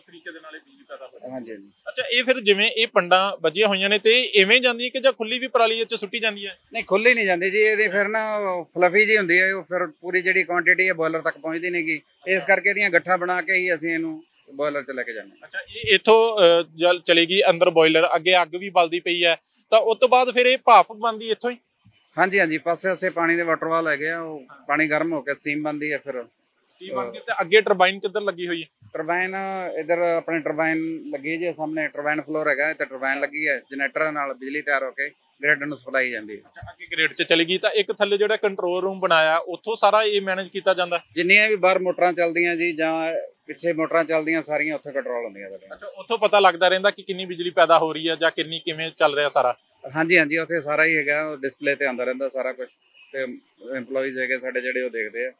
ਉਸ ਤਰੀਕੇ ਦੇ ਨਾਲ ਇਹ ਬਿਜਲੀ ਪੈਦਾ ਹੋ ਹਾਂਜੀ ਹਾਂਜੀ। ਅੱਛਾ ਇਹ ਫਿਰ ਜਿਵੇਂ ਇਹ ਪੰਡਾਂ ਵੱਜੀਆਂ ਹੋਈਆਂ ਨੇ ਤੇ ਇਵੇਂ ਜਾਂਦੀ ਹੈ ਕਿ ਜਾਂ ਖੁੱਲੀ ਵੀ ਪਰਾਲੀ ਇਹ ਚ ਸੁੱਟੀ ਜਾਂਦੀ ਹੈ? ਨਹੀਂ ਖੁੱਲੀ ਨਹੀਂ ਜਾਂਦੀ ਜੀ ਇਹਦੇ ਫਿਰ ਨਾ ਫਲਫੀ ਜੀ ਹੁੰਦੀ ਹੈ ਉਹ ਫਿਰ ਪੂਰੀ ਜਿਹੜੀ ਕੁਆਂਟੀਟੀ ਹੈ ਬੋਇਲਰ ਤੱਕ ਪਹੁੰਚਦੀ ਨਹੀਂਗੀ ਇਸ ਕਰਕੇ ਇਹਦੀਆਂ ਗੱਠਾਂ ਬਣਾ ਕੇ ਹੀ ਅਸੀਂ ਇਹਨੂੰ ਬੋਇਲਰ 'ਚ ਲੈ ਕੇ ਜਾਂਦੇ ਅੱਛਾ ਇਹ ਇਥੋਂ ਜਲ ਚਲੇਗੀ ਅੰਦਰ ਬੋਇਲਰ ਅੱਗੇ ਅੱਗ ਵੀ ਬਲਦੀ ਪਈ ਹੈ। ਤਾਂ ਉਸ ਤੋਂ ਬਾਅਦ ਫਿਰ ਇਹ ਭਾਫ ਬਣਦੀ ਇੱਥੋਂ ਹੀ? ਹਾਂਜੀ ਹਾਂਜੀ ਪਾਸੇ ਪਾਸੇ ਪਾਣੀ ਦੇ ਵਾਟਰ ਵਾਲ ਹੈਗੇ ਆ ਉਹ ਪਾਣੀ ਗਰਮ ਹੋ ਕੇ ਸਟੀਮ ਬਣਦੀ ਹੈ ਫਿਰ। ਸਟੀਮ ਬਣ ਕੇ ਤੇ ਅੱਗੇ ਟਰਬਾਈਨ ਕਿੱਧਰ ਲੱਗੀ ਹੋਈ ਹੈ? ਟਰਬਾਈਨ ਇਧਰ ਆਪਣੇ ਟਰਬਾਈਨ ਲੱਗੀ ਜੀ ਸਾਹਮਣੇ ਟਰਬਾਈਨ ਫਲੋਰ ਹੈਗਾ ਤੇ ਟਰਬਾਈਨ ਲੱਗੀ ਹੈ ਜਨਰੇਟਰ ਨਾਲ ਬਿਜਲੀ ਤਿਆਰ ਹੋ ਕੇ ਗ੍ਰਿਡ ਨੂੰ ਸਪਲਾਈ ਜਾਂਦੀ ਹੈ। ਅੱਛਾ ਅੱਗੇ ਗ੍ਰੇਡ 'ਚ ਚਲੀ ਗਈ ਤਾਂ ਇੱਕ ਥੱਲੇ ਜਿਹੜਾ ਕੰਟਰੋਲ ਰੂਮ ਬਣਾਇਆ ਉੱਥੋਂ ਸਾਰਾ ਇਹ ਮੈਨੇਜ ਕੀਤਾ ਜਾਂਦਾ? ਜਿੰਨੀਆਂ ਵੀ ਬਾਹਰ ਮੋਟਰਾਂ ਚੱਲਦੀਆਂ ਜੀ ਜਾਂ ਪਿੱਛੇ ਮੋਟਰਾਂ ਚੱਲਦੀਆਂ ਸਾਰੀਆਂ ਉੱਥੇ ਕੰਟਰੋਲ ਹੁੰਦੀਆਂ ਅੱਛਾ ਉੱਥੋਂ ਪਤਾ ਲੱਗਦਾ ਰਹਿੰਦਾ ਕਿ ਕਿੰਨੀ ਬਿਜਲੀ ਪੈਦਾ ਹੋ ਰਹੀ ਹੈ ਜਾਂ ਕਿੰਨੀ ਕਿਵੇਂ ਚੱਲ ਰਿਹਾ ਸਾਰਾ? ਹਾਂਜੀ ਹਾਂਜੀ ਉੱਥੇ ਸਾਰਾ ਹੀ ਹੈਗਾ ਡਿਸਪਲੇ ਤੇ ਆਉਂਦਾ ਰਹਿੰਦਾ ਸਾਰਾ ਕੁਝ ਤੇ EMPLOYEES ਹੈਗੇ ਸਾਡੇ ਜਿਹੜੇ ਉਹ ਦੇਖਦੇ ਆ।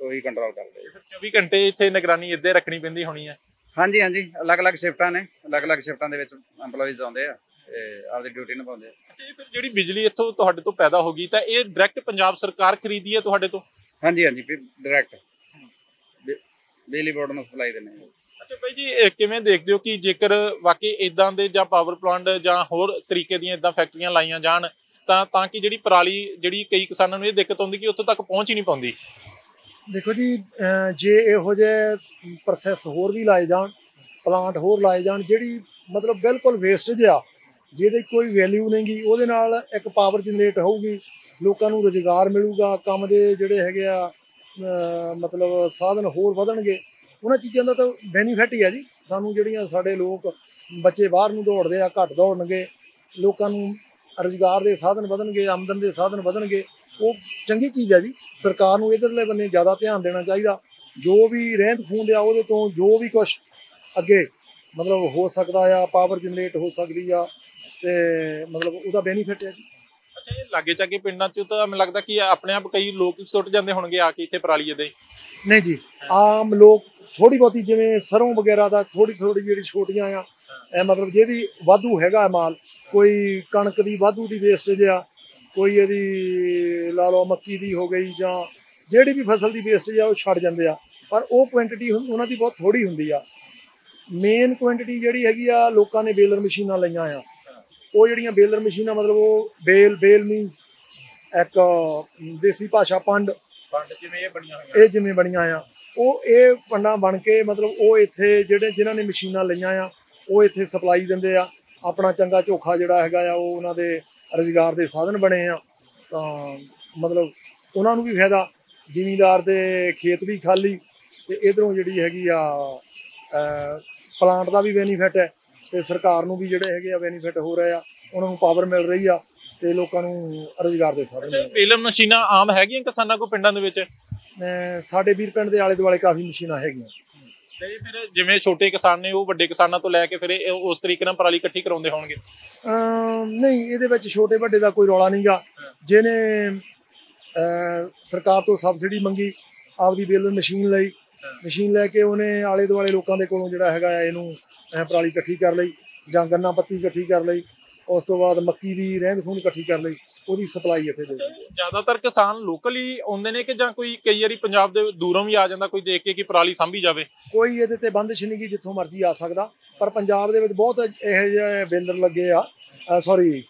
ਉਹੀ ਕੰਟਰੋਲ ਕਰਦੇ ਆ ਫਿਰ 24 ਘੰਟੇ ਇੱਥੇ ਨਿਗਰਾਨੀ ਇੱਦੇ ਰੱਖਣੀ ਪੈਂਦੀ ਹੋਣੀ ਹੈ? ਹਾਂਜੀ ਹਾਂਜੀ। ਅਲੱਗ-ਅਲੱਗ ਸ਼ਿਫਟਾਂ ਨੇ। ਅਲੱਗ-ਅਲੱਗ ਸ਼ਿਫਟਾਂ ਦੇ ਵਿੱਚ EMPLOYEES ਆਉਂਦੇ ਆ ਤੇ ਆਪਦੀ ਡਿਊਟੀ ਨਿਭਾਉਂਦੇ ਆ। ਅੱਛਾ ਇਹ ਫਿਰ ਜਿਹੜੀ ਬਿਜਲੀ ਇੱਥੋਂ ਤੁਹਾਡੇ ਤੋਂ ਪੈਦਾ ਹੋ ਗਈ ਤਾਂ ਇਹ ਡਾਇਰੈਕਟ ਪੰਜਾਬ ਸਰਕਾਰ ਖਰੀਦੀ ਹੈ ਤੁਹਾਡੇ ਤੋਂ? ਹਾਂਜੀ ਹਾਂਜੀ। ਡਾਇਰੈਕਟ ਬਿਜਲੀ ਬੋਰਡ ਨੂੰ ਸਪਲਾਈ ਦਿੰਦੇ ਆ। ਅੱਛਾ ਭਾਈ ਜੀ ਇਹ ਕਿਵੇਂ ਦੇਖਦੇ ਹੋ ਕਿ ਜੇਕਰ ਵਾਕਈ ਇਦਾਂ ਦੇ ਜਾਂ ਪਾਵਰ ਪਲਾਂਟ ਜਾਂ ਹੋਰ ਤਰੀਕੇ ਦੀਆਂ ਇਦਾਂ ਫੈਕਟਰੀਆਂ ਲਾਈਆਂ ਜਾਣ ਤਾਂ ਤਾਂ ਕਿ ਜਿਹੜੀ ਪਰਾਲੀ ਜਿਹੜੀ ਕਈ ਕਿਸਾਨਾਂ ਨੂੰ ਇਹ ਦਿੱਕਤ ਆਉਂਦੀ ਕਿ ਉੱਥੋਂ ਤੱਕ ਪਹੁੰਚ ਹੀ ਨਹੀਂ ਪਾਉਂਦੀ? ਦੇਖੋ ਜੀ ਜੇ ਇਹੋ ਜਿਹੇ ਪ੍ਰੋਸੈਸ ਹੋਰ ਵੀ ਲਾਏ ਜਾਣ ਪਲਾਂਟ ਹੋਰ ਲਾਏ ਜਾਣ, ਜਿਹੜੀ ਮਤਲਬ ਬਿਲਕੁਲ ਵੇਸਟੇਜ ਆ, ਜਿਹਦੇ ਕੋਈ ਵੈਲਿਊ ਨਹੀਂਗੀ, ਉਹਦੇ ਨਾਲ ਇੱਕ ਪਾਵਰ ਜਨਰੇਟ ਹੋਊਗੀ, ਲੋਕਾਂ ਨੂੰ ਰੋਜ਼ਗਾਰ ਮਿਲੂਗਾ, ਕੰਮ ਦੇ ਜਿਹੜੇ ਹੈਗੇ ਆ ਮਤਲਬ ਸਾਧਨ ਹੋਰ ਵਧਣਗੇ, ਉਹਨਾਂ ਚੀਜ਼ਾਂ ਦਾ ਤਾਂ ਬੈਨੀਫਿਟ ਹੀ ਆ ਜੀ। ਸਾਨੂੰ ਜਿਹੜੀਆਂ ਸਾਡੇ ਲੋਕ ਬੱਚੇ ਬਾਹਰ ਨੂੰ ਦੌੜਦੇ ਆ, ਘੱਟ ਦੌੜਨਗੇ, ਲੋਕਾਂ ਨੂੰ ਰੋਜ਼ਗਾਰ ਦੇ ਸਾਧਨ ਵਧਣਗੇ, ਆਮਦਨ ਦੇ ਸਾਧਨ ਵਧਣਗੇ ਉਹ ਚੰਗੀ ਚੀਜ਼ ਹੈ ਜੀ। ਸਰਕਾਰ ਨੂੰ ਇਧਰਲੇ ਬੰਨੇ ਜ਼ਿਆਦਾ ਧਿਆਨ ਦੇਣਾ ਚਾਹੀਦਾ। ਜੋ ਵੀ ਰਹਿੰਦ ਖੂੰਦ ਆ ਉਹਦੇ ਤੋਂ ਜੋ ਵੀ ਕੁਝ ਅੱਗੇ ਮਤਲਬ ਹੋ ਸਕਦਾ ਆ ਪਾਵਰ ਜਨਰੇਟ ਹੋ ਸਕਦੀ ਆ ਤੇ ਮਤਲਬ ਉਹਦਾ ਬੈਨੀਫਿਟ ਹੈ ਜੀ। ਅੱਛਾ ਇਹ ਲਾਗੇ ਚਾਗੇ ਪਿੰਡਾਂ 'ਚ ਤਾਂ ਮੈਨੂੰ ਲੱਗਦਾ ਕਿ ਆਪਣੇ ਆਪ ਕਈ ਲੋਕ ਸੁੱਟ ਜਾਂਦੇ ਹੋਣਗੇ ਆ ਕੇ ਇੱਥੇ ਪਰਾਲੀ ਦੇ। ਨਹੀਂ ਜੀ ਆਮ ਲੋਕ ਥੋੜੀ ਬਹੁਤੀ ਜਿਵੇਂ ਸਰੋਂ ਵਗੈਰਾ ਦਾ ਥੋੜੀ ਥੋੜੀ ਜਿਹੜੀ ਛੋਟੀਆਂ ਆ ਇਹ ਮਤਲਬ ਜਿਹਦੀ ਵਾਧੂ ਹੈਗਾ ਮਾਲ ਕੋਈ ਕਣਕ ਦੀ ਵਾਧੂ ਦੀ ਵੇਸਟੇਜ ਆ ਕੋਈ ਇਹਦੀ ਲਾ ਲਓ ਮੱਕੀ ਦੀ ਹੋ ਗਈ ਜਾਂ ਜਿਹੜੀ ਵੀ ਫਸਲ ਦੀ ਵੇਸਟੇਜ ਆ ਉਹ ਛੱਡ ਜਾਂਦੇ ਆ। ਪਰ ਉਹ ਕੁਆਂਟੀਟੀ ਉਹਨਾਂ ਦੀ ਬਹੁਤ ਥੋੜੀ ਹੁੰਦੀ ਆ। ਮੇਨ ਕੁਆਂਟੀਟੀ ਜਿਹੜੀ ਹੈਗੀ ਆ ਲੋਕਾਂ ਨੇ ਬੇਲਰ ਮਸ਼ੀਨਾਂ ਲਈਆਂ ਆ। ਉਹ ਜਿਹੜੀਆਂ ਬੇਲਰ ਮਸ਼ੀਨਾਂ ਮਤਲਬ ਉਹ ਬੇਲ ਬੇਲ ਮੀਨਸ ਇੱਕ ਦੇਸੀ ਭਾਸ਼ਾ ਪੰਡ। ਫੰਡ ਜਿਵੇਂ ਇਹ ਬਣੀਆਂ ਹੋਈਆਂ। ਇਹ ਜਿਵੇਂ ਬਣੀਆਂ ਆ। ਉਹ ਇਹ ਪੰਡਾਂ ਬਣ ਕੇ ਮਤਲਬ ਉਹ ਇੱਥੇ ਜਿਹੜੇ ਜਿਨ੍ਹਾਂ ਨੇ ਮਸ਼ੀਨਾਂ ਲਈਆਂ ਆ ਉਹ ਇੱਥੇ ਸਪਲਾਈ ਦਿੰਦੇ ਆ। ਆਪਣਾ ਚੰਗਾ ਝੋਖਾ ਜਿਹੜਾ ਹੈਗਾ ਆ ਉਹ ਉਹਨਾਂ ਦੇ ਰੁਜ਼ਗਾਰ ਦੇ ਸਾਧਨ ਬਣੇ ਆ ਤਾਂ ਮਤਲਬ ਉਹਨਾਂ ਨੂੰ ਵੀ ਫਾਇਦਾ। ਜ਼ਿਮੀਂਦਾਰ ਦੇ ਖੇਤ ਵੀ ਖਾਲੀ ਤੇ ਇਧਰੋਂ ਜਿਹੜੀ ਹੈਗੀ ਆ ਪਲਾਂਟ ਦਾ ਵੀ ਬੈਨੀਫਿਟ ਹੈ ਤੇ ਸਰਕਾਰ ਨੂੰ ਵੀ ਜਿਹੜੇ ਹੈਗੇ ਆ ਬੈਨੀਫਿਟ ਹੋ ਰਿਹਾ ਆ ਉਹਨਾਂ ਨੂੰ ਪਾਵਰ ਮਿਲ ਰਹੀ ਆ ਤੇ ਲੋਕਾਂ ਨੂੰ ਰੁਜ਼ਗਾਰ ਦੇ ਸਾਧਨ ਮਿਲ ਰਹੇ ਬੇਲਰ ਮਸ਼ੀਨਾਂ ਆਮ ਹੈਗੀਆਂ ਕਿਸਾਨਾਂ ਕੋ ਪਿੰਡਾਂ ਦੇ ਵਿੱਚ? ਸਾਡੇ ਵੀਰ ਪਿੰਡ ਦੇ ਆਲੇ ਦੁਆਲੇ ਕਾਫੀ ਮਸ਼ੀਨਾਂ ਹੈਗੀਆਂ। ਤੇ ਫਿਰ ਜਿਵੇਂ ਛੋਟੇ ਕਿਸਾਨ ਨੇ, ਉਹ ਵੱਡੇ ਕਿਸਾਨਾਂ ਤੋਂ ਲੈ ਕੇ ਫਿਰ ਇਹ ਉਸ ਤਰੀਕੇ ਨਾਲ ਪਰਾਲੀ ਇਕੱਠੀ ਕਰਾਉਂਦੇ ਹੋਣਗੇ? ਅਮ, ਨਹੀਂ, ਇਹਦੇ ਵਿੱਚ ਛੋਟੇ ਵੱਡੇ ਦਾ ਕੋਈ ਰੌਲਾ ਨਹੀਂਗਾ। ਜਿਹਨੇ, ਅਹ, ਸਰਕਾਰ ਤੋਂ ਸਬਸਿਡੀ ਮੰਗੀ, ਆਪਦੀ ਬੇਲਰ ਮਸ਼ੀਨ ਲਈ, ਮਸ਼ੀਨ ਲੈ ਕੇ ਉਹਨੇ ਆਲੇ ਦੁਆਲੇ ਲੋਕਾਂ ਦੇ ਕੋਲੋਂ ਜਿਹੜਾ ਹੈਗਾ ਆ ਇਹਨੂੰ ਅਹ ਪਰਾਲੀ ਇਕੱਠੀ ਕਰ ਲਈ ਜਾਂ ਗੰਨਾ ਪੱਤੀ ਇਕੱਠੀ ਕਰ ਲਈ। ਉਸ ਤੋਂ ਬਾਅਦ ਮੱਕੀ ਦੀ ਰਹਿੰਦ ਖੂੰਦ ਇਕੱਠੀ ਕਰ ਲਈ। ਉਹਦੀ ਸਪਲਾਈ ਇੱਥੇ ਦੇ ਦਿੱਤੀ ਜ਼ਿਆਦਾਤਰ ਕਿਸਾਨ ਲੋਕਲ ਹੀ ਆਉਂਦੇ ਨੇ ਕਿ ਜਾਂ ਕੋਈ ਕਈ ਵਾਰੀ ਪੰਜਾਬ ਦੇ ਦੂਰੋਂ ਵੀ ਆ ਜਾਂਦਾ ਕੋਈ ਦੇਖ ਕੇ ਕਿ ਪਰਾਲੀ ਸਾਂਭੀ ਜਾਵੇ? ਕੋਈ ਇਹਦੇ ਤੇ ਬੰਦਿਸ਼ ਨਹੀਂ ਗੀ ਜਿੱਥੋਂ ਮਰਜ਼ੀ ਆ ਸਕਦਾ। ਪਰ ਪੰਜਾਬ ਦੇ ਵਿੱਚ ਬਹੁਤ ਇਹੋ ਜਿਹੇ ਬੇਲਰ ਲੱਗੇ ਆ ਸੌਰੀ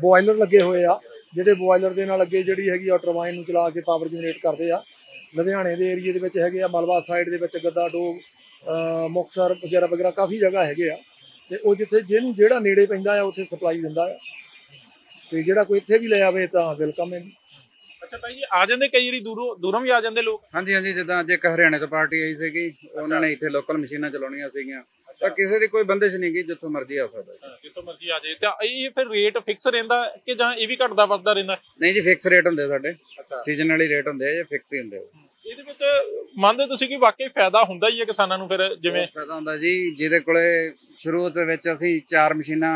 ਬੋਇਲਰ ਲੱਗੇ ਹੋਏ ਆ ਜਿਹੜੇ ਬੋਇਲਰ ਦੇ ਨਾਲ ਅੱਗੇ ਜਿਹੜੀ ਹੈਗੀ ਆ ਟਰਬਾਈਨ ਨੂੰ ਚਲਾ ਕੇ ਪਾਵਰ ਜਨਰੇਟ ਕਰਦੇ ਆ। ਲੁਧਿਆਣੇ ਦੇ ਏਰੀਏ ਦੇ ਵਿੱਚ ਹੈਗੇ ਆ ਮਲਬਾ ਸਾਈਡ ਦੇ ਵਿੱਚ ਗੱਦਾ ਡੋਗ ਅਹ ਮੁਕਤਸਰ ਵਗੈਰਾ ਵਗੈਰਾ ਕਾਫੀ ਜਗ੍ਹਾ ਹੈਗੇ ਆ। ਤੇ ਉਹ ਜਿੱਥੇ ਜਿਹਨੂੰ ਜਿਹੜਾ ਨੇੜੇ ਪੈਂਦਾ ਆ ਉੱਥੇ ਸਪਲਾਈ ਦਿੰਦਾ ਆ। ਤੇ ਜਿਹੜਾ ਕੋਈ ਇੱਥੇ ਵੀ ਲੈ ਆਵੇ ਤਾਂ ਵੈਲਕਮ ਹੈ ਜੀ। ਅੱਛਾ ਭਾਈ ਜੀ ਆ ਜਾਂਦੇ ਕਈ ਵਾਰੀ ਦੂਰੋਂ ਦੂਰੋਂ ਵੀ ਆ ਜਾਂਦੇ ਲੋਕ? ਹਾਂਜੀ ਹਾਂਜੀ ਜਿੱਦਾਂ ਅੱਜ ਇੱਕ ਹਰਿਆਣੇ ਤੋਂ ਪਾਰਟੀ ਆਈ ਸੀਗੀ ਉਹਨਾਂ ਨੇ ਇੱਥੇ ਲੋਕਲ ਮਸ਼ੀਨਾਂ ਚਲਾਉਣੀਆਂ ਸੀਗੀਆਂ। ਤਾਂ ਕਿਸੇ ਦੀ ਕੋਈ ਬੰਦਿਸ਼ ਨਹੀਂ ਗਈ ਜਿੱਥੋਂ ਮਰਜ਼ੀ ਆ ਸਕਦਾ। ਜਿੱਥੋਂ ਮਰਜ਼ੀ ਆ ਜਾਏ ਤਾਂ ਇਹ ਫਿਰ ਰੇਟ ਫਿਕਸ ਰਹਿੰਦਾ ਕਿ ਜਾਂ ਇਹ ਵੀ ਘਟਦਾ ਵੱਧਦਾ ਰਹਿੰਦਾ? ਨਹੀਂ ਜੀ ਫਿਕਸ ਰੇਟ ਹੁੰਦੇ ਸਾਡੇ। ਅੱਛਾ। ਸੀਜ਼ਨਲੀ ਰੇਟ ਹੁੰਦੇ ਆ ਜਾਂ ਫਿਕਸ ਹੀ ਹੁੰਦੇ ਆ। ਇਹਦੇ ਵਿੱਚ ਮੰਨਦੇ ਤੁਸੀਂ ਕਿ ਵਾਕਈ ਫਾਇਦਾ ਹੁੰਦਾ ਹੀ ਹੈ ਕਿਸਾਨਾਂ ਨੂੰ ਫਿਰ ਜਿਵੇਂ ਫਾਇਦਾ ਹੁੰਦਾ ਜੀ ਜਿਹਦੇ ਕੋਲੇ ਸ਼ੁਰੂ ਦੇ ਵਿੱਚ ਅਸੀਂ ਚਾਰ ਮਸ਼ੀਨਾਂ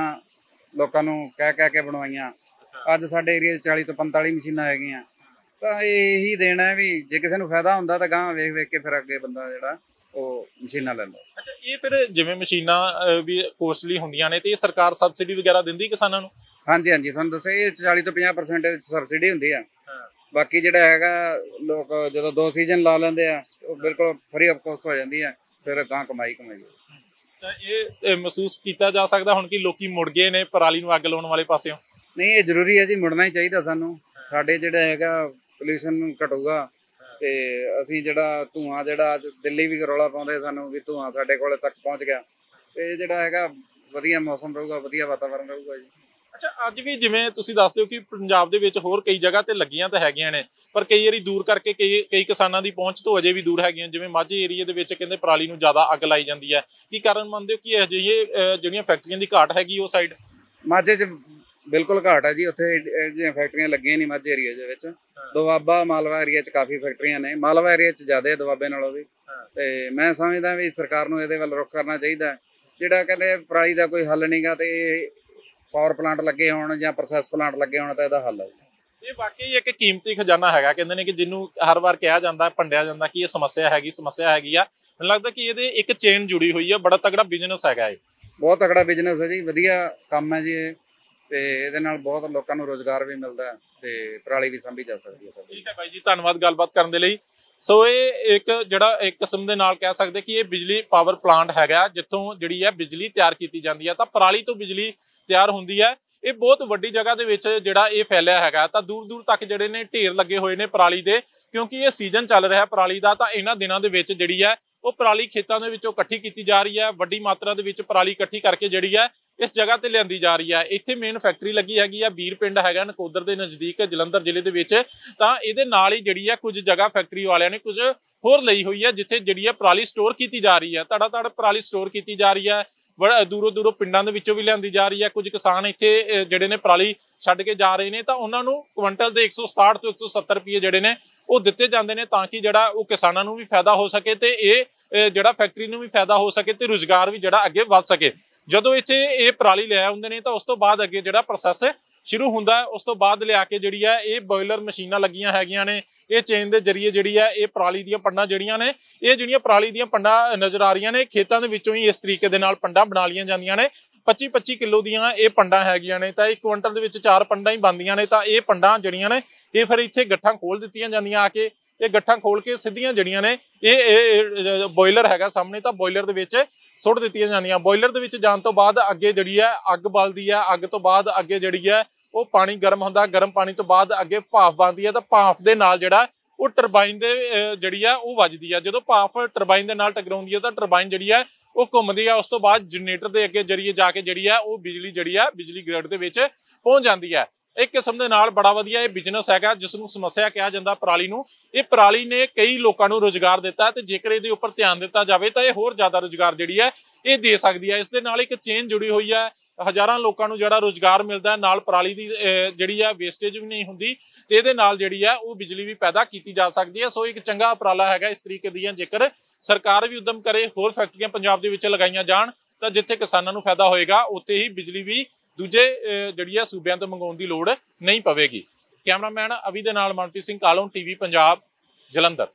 ਲੋਕਾਂ ਨੂੰ ਕਹਿ ਕਹਿ ਕੇ ਬਣਵਾਈਆਂ। ਅੱਜ ਸਾਡੇ ਏਰੀਆ 'ਚ 40 ਤੋਂ 45 ਮਸ਼ੀਨਾਂ ਹੈਗੀਆਂ। ਤਾਂ ਇਹੀ ਦੇਣਾ ਹੈ ਵੀ ਜੇ ਕਿਸੇ ਨੂੰ ਫਾਇਦਾ ਹੁੰਦਾ ਤਾਂ ਗਾਂ ਵੇਖ ਵੇਖ ਕੇ ਫਿਰ ਅੱਗੇ ਬੰਦਾ ਜਿਹੜਾ ਉਹ ਮਸ਼ੀਨਾਂ ਲੈਂਦਾ। ਅੱਛਾ ਇਹ ਫਿਰ ਜਿਵੇਂ ਮਸ਼ੀਨਾਂ ਵੀ ਕੋਸਟਲੀ ਹੁੰਦੀਆਂ ਨੇ ਤੇ ਇਹ ਸਰਕਾਰ ਸਬਸਿਡੀ ਵਗੈਰਾ ਦਿੰਦੀ ਕਿਸਾਨਾਂ ਨੂੰ? ਹਾਂਜੀ ਹਾਂਜੀ ਤੁਹਾਨੂੰ ਦੱਸਿਆ ਇਹ 'ਚ 40 ਤੋਂ 50% ਇਹਦੇ 'ਚ ਸਬਸਿਡੀ ਹੁੰਦੀ ਆ। ਬਾਕੀ ਜਿਹੜਾ ਹੈਗਾ ਲੋਕ ਜਦੋਂ ਦੋ ਸੀਜ਼ਨ ਲਾ ਲੈਂਦੇ ਆ ਉਹ ਬਿਲਕੁਲ ਫ੍ਰੀ ਆਫ ਕਾਸਟ ਹੋ ਜਾਂਦੀ ਆ ਫਿਰ ਗਾਂ ਕਮਾਈ ਕਮਾਈ ਤਾਂ ਇਹ ਮਹਿਸੂਸ ਕੀਤਾ ਜਾ ਸਕਦਾ ਹੁਣ ਕਿ ਲੋਕੀ ਮੁੜ ਗਏ ਨੇ ਪਰਾਲੀ ਨੂੰ ਅੱਗ ਲਾਉਣ ਵਾਲੇ ਪਾਸਿਓਂ? ਨਹੀਂ ਇਹ ਜ਼ਰੂਰੀ ਹੈ ਜੀ ਮੁੜਨਾ ਹੀ ਚਾਹੀਦਾ ਸਾਨੂੰ। ਸਾਡੇ ਜਿਹੜਾ ਹੈਗਾ ਪੋਲੂਸ਼ਨ ਘਟੂਗਾ ਤੇ ਅਸੀਂ ਜਿਹੜਾ ਧੂਆਂ ਜਿਹੜਾ ਅੱਜ ਦਿੱਲੀ ਵੀ ਰੌਲਾ ਪਾਉਂਦੇ ਸਾਨੂੰ ਵੀ ਧੂਆਂ ਸਾਡੇ ਕੋਲੇ ਤੱਕ ਪਹੁੰਚ ਗਿਆ। ਤੇ ਜਿਹੜਾ ਹੈਗਾ ਵਧੀਆ ਮੌਸਮ ਰਹੂਗਾ ਵਧੀਆ ਵਾਤਾਵਰਨ ਰਹੂਗਾ ਜੀ। ਅੱਛਾ ਅੱਜ ਵੀ ਜਿਵੇਂ ਤੁਸੀਂ ਦੱਸਦੇ ਹੋ ਕਿ ਪੰਜਾਬ ਦੇ ਵਿੱਚ ਹੋਰ ਕਈ ਜਗ੍ਹਾ ਤੇ ਲੱਗੀਆਂ ਤਾਂ ਹੈਗੀਆਂ ਨੇ ਪਰ ਕਈ ਵਾਰੀ ਦੂਰ ਕਰਕੇ ਕਈ ਕਈ ਕਿਸਾਨਾਂ ਦੀ ਪਹੁੰਚ ਤੋਂ ਅਜੇ ਵੀ ਦੂਰ ਹੈਗੀਆਂ ਜਿਵੇਂ ਮਾਝੇ ਏਰੀਆ ਦੇ ਵਿੱਚ ਕਹਿੰਦੇ ਪਰਾਲੀ ਨੂੰ ਜ਼ਿਆਦਾ ਅੱਗ ਲਾਈ ਜਾਂਦੀ ਹੈ। ਕੀ ਕਾਰਨ ਮੰਨਦੇ ਹੋ ਕਿ ਅਜਿਹੇ ਜਿਹੜੀਆਂ ਫੈਕਟਰੀਆਂ ਦੀ ਘਾਟ ਹੈਗੀ ਉਹ ਸਾਈਡ ਮਾਝੇ 'ਚ ਬਿਲਕੁਲ ਘਾਟ ਹੈ ਜੀ ਉੱਥੇ ਜਿਹੀਆਂ ਫੈਕਟਰੀਆਂ ਲੱਗੀਆਂ ਨਹੀਂ ਮਾਝੇ ਏਰੀਆ ਦੇ ਵਿੱਚ। ਦੁਆਬਾ ਮਾਲਵਾ ਏਰੀਆ 'ਚ ਕਾਫੀ ਫੈਕਟਰੀਆਂ ਨੇ ਮਾਲਵਾ ਏਰੀਆ 'ਚ ਜ਼ਿਆਦਾ ਦੁਆਬੇ ਨਾਲੋਂ ਵੀ। ਤੇ ਮੈਂ ਸਮਝਦਾ ਵੀ ਸਰਕਾਰ ਨੂੰ ਇਹਦੇ ਵੱਲ ਰੁਖ ਕਰਨਾ ਚਾਹੀਦਾ। ਜਿਹੜਾ ਕਹਿੰਦੇ ਪਰਾਲੀ ਦਾ ਕੋਈ ਹੱਲ ਨਹੀਂਗਾ ਤੇ ਪਾਵਰ ਪਲਾਂਟ ਲੱਗੇ ਹੋਣ ਜਾਂ ਪ੍ਰੋਸੈਸ ਪਲਾਂਟ ਲੱਗੇ ਹੋਣ ਤਾਂ ਇਹਦਾ ਹੱਲ ਹੈ ਇਹ ਵਾਕਈ ਇੱਕ ਕੀਮਤੀ ਖਜ਼ਾਨਾ ਹੈਗਾ ਕਹਿੰਦੇ ਨੇ ਕਿ ਜਿਹਨੂੰ ਹਰ ਵਾਰ ਕਿਹਾ ਜਾਂਦਾ ਭੰਡਿਆ ਜਾਂਦਾ ਕਿ ਇਹ ਸਮੱਸਿਆ ਹੈਗੀ ਸਮੱਸਿਆ ਹੈਗੀ ਆ। ਮੈਨੂੰ ਲੱਗਦਾ ਕਿ ਇਹਦੇ ਇੱਕ ਚੇਨ ਜੁੜੀ ਹੋਈ ਹੈ ਬੜਾ ਤਗੜਾ ਬਿਜ਼ਨਸ ਹੈਗਾ ਇਹ। ਬਹੁਤ ਤਕੜਾ ਬਿਜ਼ਨਸ ਹੈ ਜੀ ਵਧੀਆ ਕੰਮ ਹੈ ਜੀ ਇਹ ਤੇ ਇਹਦੇ ਨਾਲ ਬਹੁਤ ਲੋਕਾਂ ਨੂੰ ਰੋਜ਼ਗਾਰ ਵੀ ਮਿਲਦਾ ਤੇ ਪਰਾਲੀ ਵੀ ਸੰਭੀ ਜਾ ਸਕਦੀ ਹੈ ਸਾਡੀ ਠੀਕ ਹੈ ਬਾਈ ਜੀ ਧੰਨਵਾਦ ਗੱਲਬਾਤ ਕਰਨ ਦੇ ਲਈ। ਸੋ ਇਹ ਇੱਕ ਜਿਹੜਾ ਇੱਕ ਕਿਸਮ ਦੇ ਨਾਲ ਕਹਿ ਸਕਦੇ ਕਿ ਇਹ ਬਿਜਲੀ ਪਾਵਰ ਪਲਾਂਟ ਹੈਗਾ ਜਿੱਥੋਂ ਜਿਹੜੀ ਹੈ ਬਿਜਲੀ ਤਿਆਰ ਕੀਤੀ ਜਾਂਦੀ ਹੈ ਤਾਂ ਪਰਾਲੀ ਤੋਂ ਬਿਜਲੀ ਤਿਆਰ ਹੁੰਦੀ ਹੈ। ਇਹ ਬਹੁਤ ਵੱਡੀ ਜਗ੍ਹਾ ਦੇ ਵਿੱਚ ਜਿਹੜਾ ਇਹ ਫੈਲਿਆ ਹੈਗਾ, ਤਾਂ ਦੂਰ ਦੂਰ ਤੱਕ ਜਿਹੜੇ ਨੇ ਢੇਰ ਲੱਗੇ ਹੋਏ ਨੇ ਪਰਾਲੀ ਦੇ, ਕਿਉਂਕਿ ਇਹ ਸੀਜ਼ਨ ਚੱਲ ਰਿਹਾ ਪਰਾਲੀ ਦਾ, ਤਾਂ ਇਹਨਾਂ ਦਿਨਾਂ ਦੇ ਵਿੱਚ ਜਿਹੜੀ ਹੈ, ਉਹ ਪਰਾਲੀ ਖੇਤਾਂ ਦੇ ਵਿੱਚੋਂ ਇਕੱਠੀ ਕੀਤੀ ਜਾ ਰਹੀ ਹੈ। ਵੱਡੀ ਮਾਤਰਾ ਦੇ ਵਿੱਚ ਪਰਾਲੀ ਇਕੱਠੀ ਕਰਕੇ ਜਿਹੜੀ ਹੈ, ਇਸ ਜਗ੍ਹਾ ਤੇ ਲਿਆਂਦੀ ਜਾ ਰਹੀ ਹੈ। ਇੱਥੇ ਮੇਨ ਫੈਕਟਰੀ ਲੱਗੀ ਹੈਗੀ ਆ ਬੀਰ ਪਿੰਡ ਹੈਗਾ, ਨਕੋਦਰ ਦੇ ਨਜ਼ਦੀਕ, ਜਲੰਧਰ ਜ਼ਿਲ੍ਹੇ ਦੇ ਵਿੱਚ। ਤਾਂ ਇਹਦੇ ਨਾਲ ਹੀ ਜਿਹੜੀ ਹੈ, ਕੁਝ ਜਗ੍ਹਾ ਫੈਕਟਰੀ ਵਾਲਿਆਂ ਨੇ ਕੁਝ ਹੋਰ ਲਈ ਹੋਈ ਹੈ, ਜਿੱਥੇ ਜਿਹੜੀ ਹੈ ਪਰਾਲੀ ਸਟੋਰ ਕੀਤੀ ਜਾ ਰਹੀ ਹੈ। ਧੜਾ ਧੜ ਪਰਾਲੀ ਸਟੋਰ ਕੀਤੀ ਜਾ ਰਹੀ ਹੈ। ਬੜਾ ਦੂਰੋਂ ਦੂਰੋਂ ਪਿੰਡਾਂ ਦੇ ਵਿੱਚੋਂ ਵੀ ਲਿਆਂਦੀ ਜਾ ਰਹੀ ਹੈ। ਕੁਝ ਕਿਸਾਨ ਇੱਥੇ ਜਿਹੜੇ ਨੇ ਪਰਾਲੀ ਛੱਡ ਕੇ ਜਾ ਰਹੇ ਨੇ ਤਾਂ ਉਹਨਾਂ ਨੂੰ ਕੁਇੰਟਲ ਦੇ 167 ਤੋਂ 170 ਰੁਪਏ ਜਿਹੜੇ ਨੇ ਉਹ ਦਿੱਤੇ ਜਾਂਦੇ ਨੇ ਤਾਂ ਕਿ ਜਿਹੜਾ ਉਹ ਕਿਸਾਨਾਂ ਨੂੰ ਵੀ ਫਾਇਦਾ ਹੋ ਸਕੇ ਤੇ ਇਹ ਜਿਹੜਾ ਫੈਕਟਰੀ ਨੂੰ ਵੀ ਫਾਇਦਾ ਹੋ ਸਕੇ ਤੇ ਰੁਜ਼ਗਾਰ ਵੀ ਜਿਹੜਾ ਅੱਗੇ ਵੱਧ ਸਕੇ। ਜਦੋਂ ਇੱਥੇ ਇਹ ਪਰਾਲੀ ਲੈ ਆਉਂਦੇ ਨੇ ਤਾਂ ਉਸ ਤੋਂ ਬਾਅਦ ਅੱਗੇ ਜਿਹੜਾ ਪ੍ਰੋਸੈਸ ਸ਼ੁਰੂ ਹੁੰਦਾ ਉਸ ਤੋਂ ਬਾਅਦ ਲਿਆ ਕੇ ਜਿਹੜੀ ਹੈ, ਇਹ ਬੋਇਲਰ ਮਸ਼ੀਨਾਂ ਲੱਗੀਆਂ ਹੈਗੀਆਂ ਨੇ, ਇਹ ਚੇਨ ਦੇ ਜ਼ਰੀਏ ਜਿਹੜੀ ਹੈ, ਇਹ ਪਰਾਲੀ ਦੀਆਂ ਪੰਡਾਂ ਜਿਹੜੀਆਂ ਨੇ, ਇਹ ਜਿਹੜੀਆਂ ਪਰਾਲੀ ਦੀਆਂ ਪੰਡਾਂ ਨਜ਼ਰ ਆ ਰਹੀਆਂ ਨੇ, ਖੇਤਾਂ ਦੇ ਵਿੱਚੋਂ ਹੀ ਇਸ ਤਰੀਕੇ ਦੇ ਨਾਲ ਪੰਡਾਂ ਬਣਾ ਲਈਆਂ ਜਾਂਦੀਆਂ ਨੇ 25 25 ਕਿਲੋ ਦੀਆਂ ਇਹ ਪੰਡਾਂ ਹੈਗੀਆਂ ਨੇ, ਤਾਂ ਇੱਕ ਕੁਇੰਟਲ ਦੇ ਵਿੱਚ ਚਾਰ ਪੰਡਾਂ ਹੀ ਬਣਦੀਆਂ ਨੇ, ਤਾਂ ਇਹ ਪੰਡਾਂ ਜਿਹੜੀਆਂ ਨੇ, ਇਹ ਫਿਰ ਇੱਥੇ ਗੱਠਾਂ ਖੋਲ ਦਿੱਤੀਆਂ ਜਾਂਦੀਆਂ ਆ ਕੇ, ਇਹ ਗੱਠਾਂ ਖੋਲ ਕੇ ਸਿੱਧੀਆਂ ਜਿਹੜੀਆਂ ਨੇ, ਇਹ ਬੋਇਲਰ ਹੈਗਾ ਸਾਹਮਣੇ, ਤਾਂ ਬੋਇਲਰ ਦੇ ਵਿੱਚ ਸੁੱਟ ਦਿੱਤੀਆਂ ਜਾਂਦੀਆਂ ਬੋਇਲਰ ਦੇ ਵਿੱਚ ਜਾਣ ਤੋਂ ਬਾਅਦ ਅੱਗੇ ਜਿਹੜੀ ਹੈ, ਅੱਗ ਬਲਦੀ ਹੈ, ਅੱਗ ਤੋਂ ਬਾਅਦ ਅੱਗੇ ਜਿਹੜੀ ਹੈ ਉਹ ਪਾਣੀ ਗਰਮ ਹੁੰਦਾ, ਗਰਮ ਪਾਣੀ ਤੋਂ ਬਾਅਦ ਅੱਗੇ ਭਾਫ ਬਣਦੀ ਹੈ ਤਾਂ ਭਾਫ ਦੇ ਨਾਲ ਜਿਹੜਾ ਉਹ ਟਰਬਾਈਨ ਦੇ ਜਿਹੜੀ ਆ ਉਹ ਵੱਜਦੀ ਆ। ਜਦੋਂ ਭਾਫ ਟਰਬਾਈਨ ਦੇ ਨਾਲ ਟਕਰਾਉਂਦੀ ਹੈ ਤਾਂ ਟਰਬਾਈਨ ਜਿਹੜੀ ਆ ਉਹ ਘੁੰਮਦੀ ਆ। ਉਸ ਤੋਂ ਬਾਅਦ ਜਨਰੇਟਰ ਦੇ ਅੱਗੇ ਜਰੀਏ ਜਾ ਕੇ ਜਿਹੜੀ ਆ ਉਹ ਬਿਜਲੀ ਜਿਹੜੀ ਆ ਬਿਜਲੀ ਗ੍ਰਿਡ ਦੇ ਵਿੱਚ ਪਹੁੰਚ ਜਾਂਦੀ ਹੈ ਇੱਕ ਕਿਸਮ ਦੇ ਨਾਲ ਬੜਾ ਵਧੀਆ ਇਹ ਬਿਜ਼ਨਸ ਹੈਗਾ ਜਿਸ ਨੂੰ ਸਮੱਸਿਆ ਕਿਹਾ ਜਾਂਦਾ ਪਰਾਲੀ ਨੂੰ। ਇਹ ਪਰਾਲੀ ਨੇ ਕਈ ਲੋਕਾਂ ਨੂੰ ਰੋਜ਼ਗਾਰ ਦਿੱਤਾ ਤੇ ਜੇਕਰ ਇਹਦੇ ਉੱਪਰ ਧਿਆਨ ਦਿੱਤਾ ਜਾਵੇ ਤਾਂ ਇਹ ਹੋਰ ਜ਼ਿਆਦਾ ਰੋਜ਼ਗਾਰ ਜਿਹੜੀ ਹੈ ਇਹ ਦੇ ਸਕਦੀ ਹੈ ਇਸ ਦੇ ਨਾਲ ਇੱਕ ਚੇਨ ਜੁੜੀ ਹੋਈ ਹੈ ਹਜ਼ਾਰਾਂ ਲੋਕਾਂ ਨੂੰ ਜਿਹੜਾ ਰੋਜ਼ਗਾਰ ਮਿਲਦਾ ਹੈ, ਨਾਲ ਪਰਾਲੀ ਦੀ ਜਿਹੜੀ ਹੈ ਵੇਸਟੇਜ ਵੀ ਨਹੀਂ ਹੁੰਦੀ ਤੇ ਇਹਦੇ ਨਾਲ ਜਿਹੜੀ ਹੈ ਉਹ ਬਿਜਲੀ ਵੀ ਪੈਦਾ ਕੀਤੀ ਜਾ ਸਕਦੀ ਹੈ। ਸੋ ਇੱਕ ਚੰਗਾ ਉਪਰਾਲਾ ਹੈਗਾ ਇਸ ਤਰੀਕੇ ਦੀਆਂ ਜੇਕਰ ਸਰਕਾਰ ਵੀ ਉਦਮ ਕਰੇ, ਹੋਰ ਫੈਕਟਰੀਆਂ ਪੰਜਾਬ ਦੇ ਵਿੱਚ ਲਗਾਈਆਂ ਜਾਣ, ਤਾਂ ਜਿੱਥੇ ਕਿਸਾਨਾਂ ਨੂੰ ਫਾਇਦਾ ਹੋਏਗਾ, ਉੱਥੇ ਹੀ ਬਿਜਲੀ ਵੀ ਦੂਜੇ ਜਿਹੜੀ ਆ, ਸੂਬਿਆਂ ਤੋਂ ਮੰਗਾਉਣ ਦੀ ਲੋੜ ਨਹੀਂ ਪਵੇਗੀ। ਕੈਮਰਾਮੈਨ ਅਵੀ ਦੇ ਨਾਲ ਮਨਪ੍ਰੀਤ ਸਿੰਘ ਕਾਲੋਂ, ਟੀਵੀ ਪੰਜਾਬ, ਜਲੰਧਰ।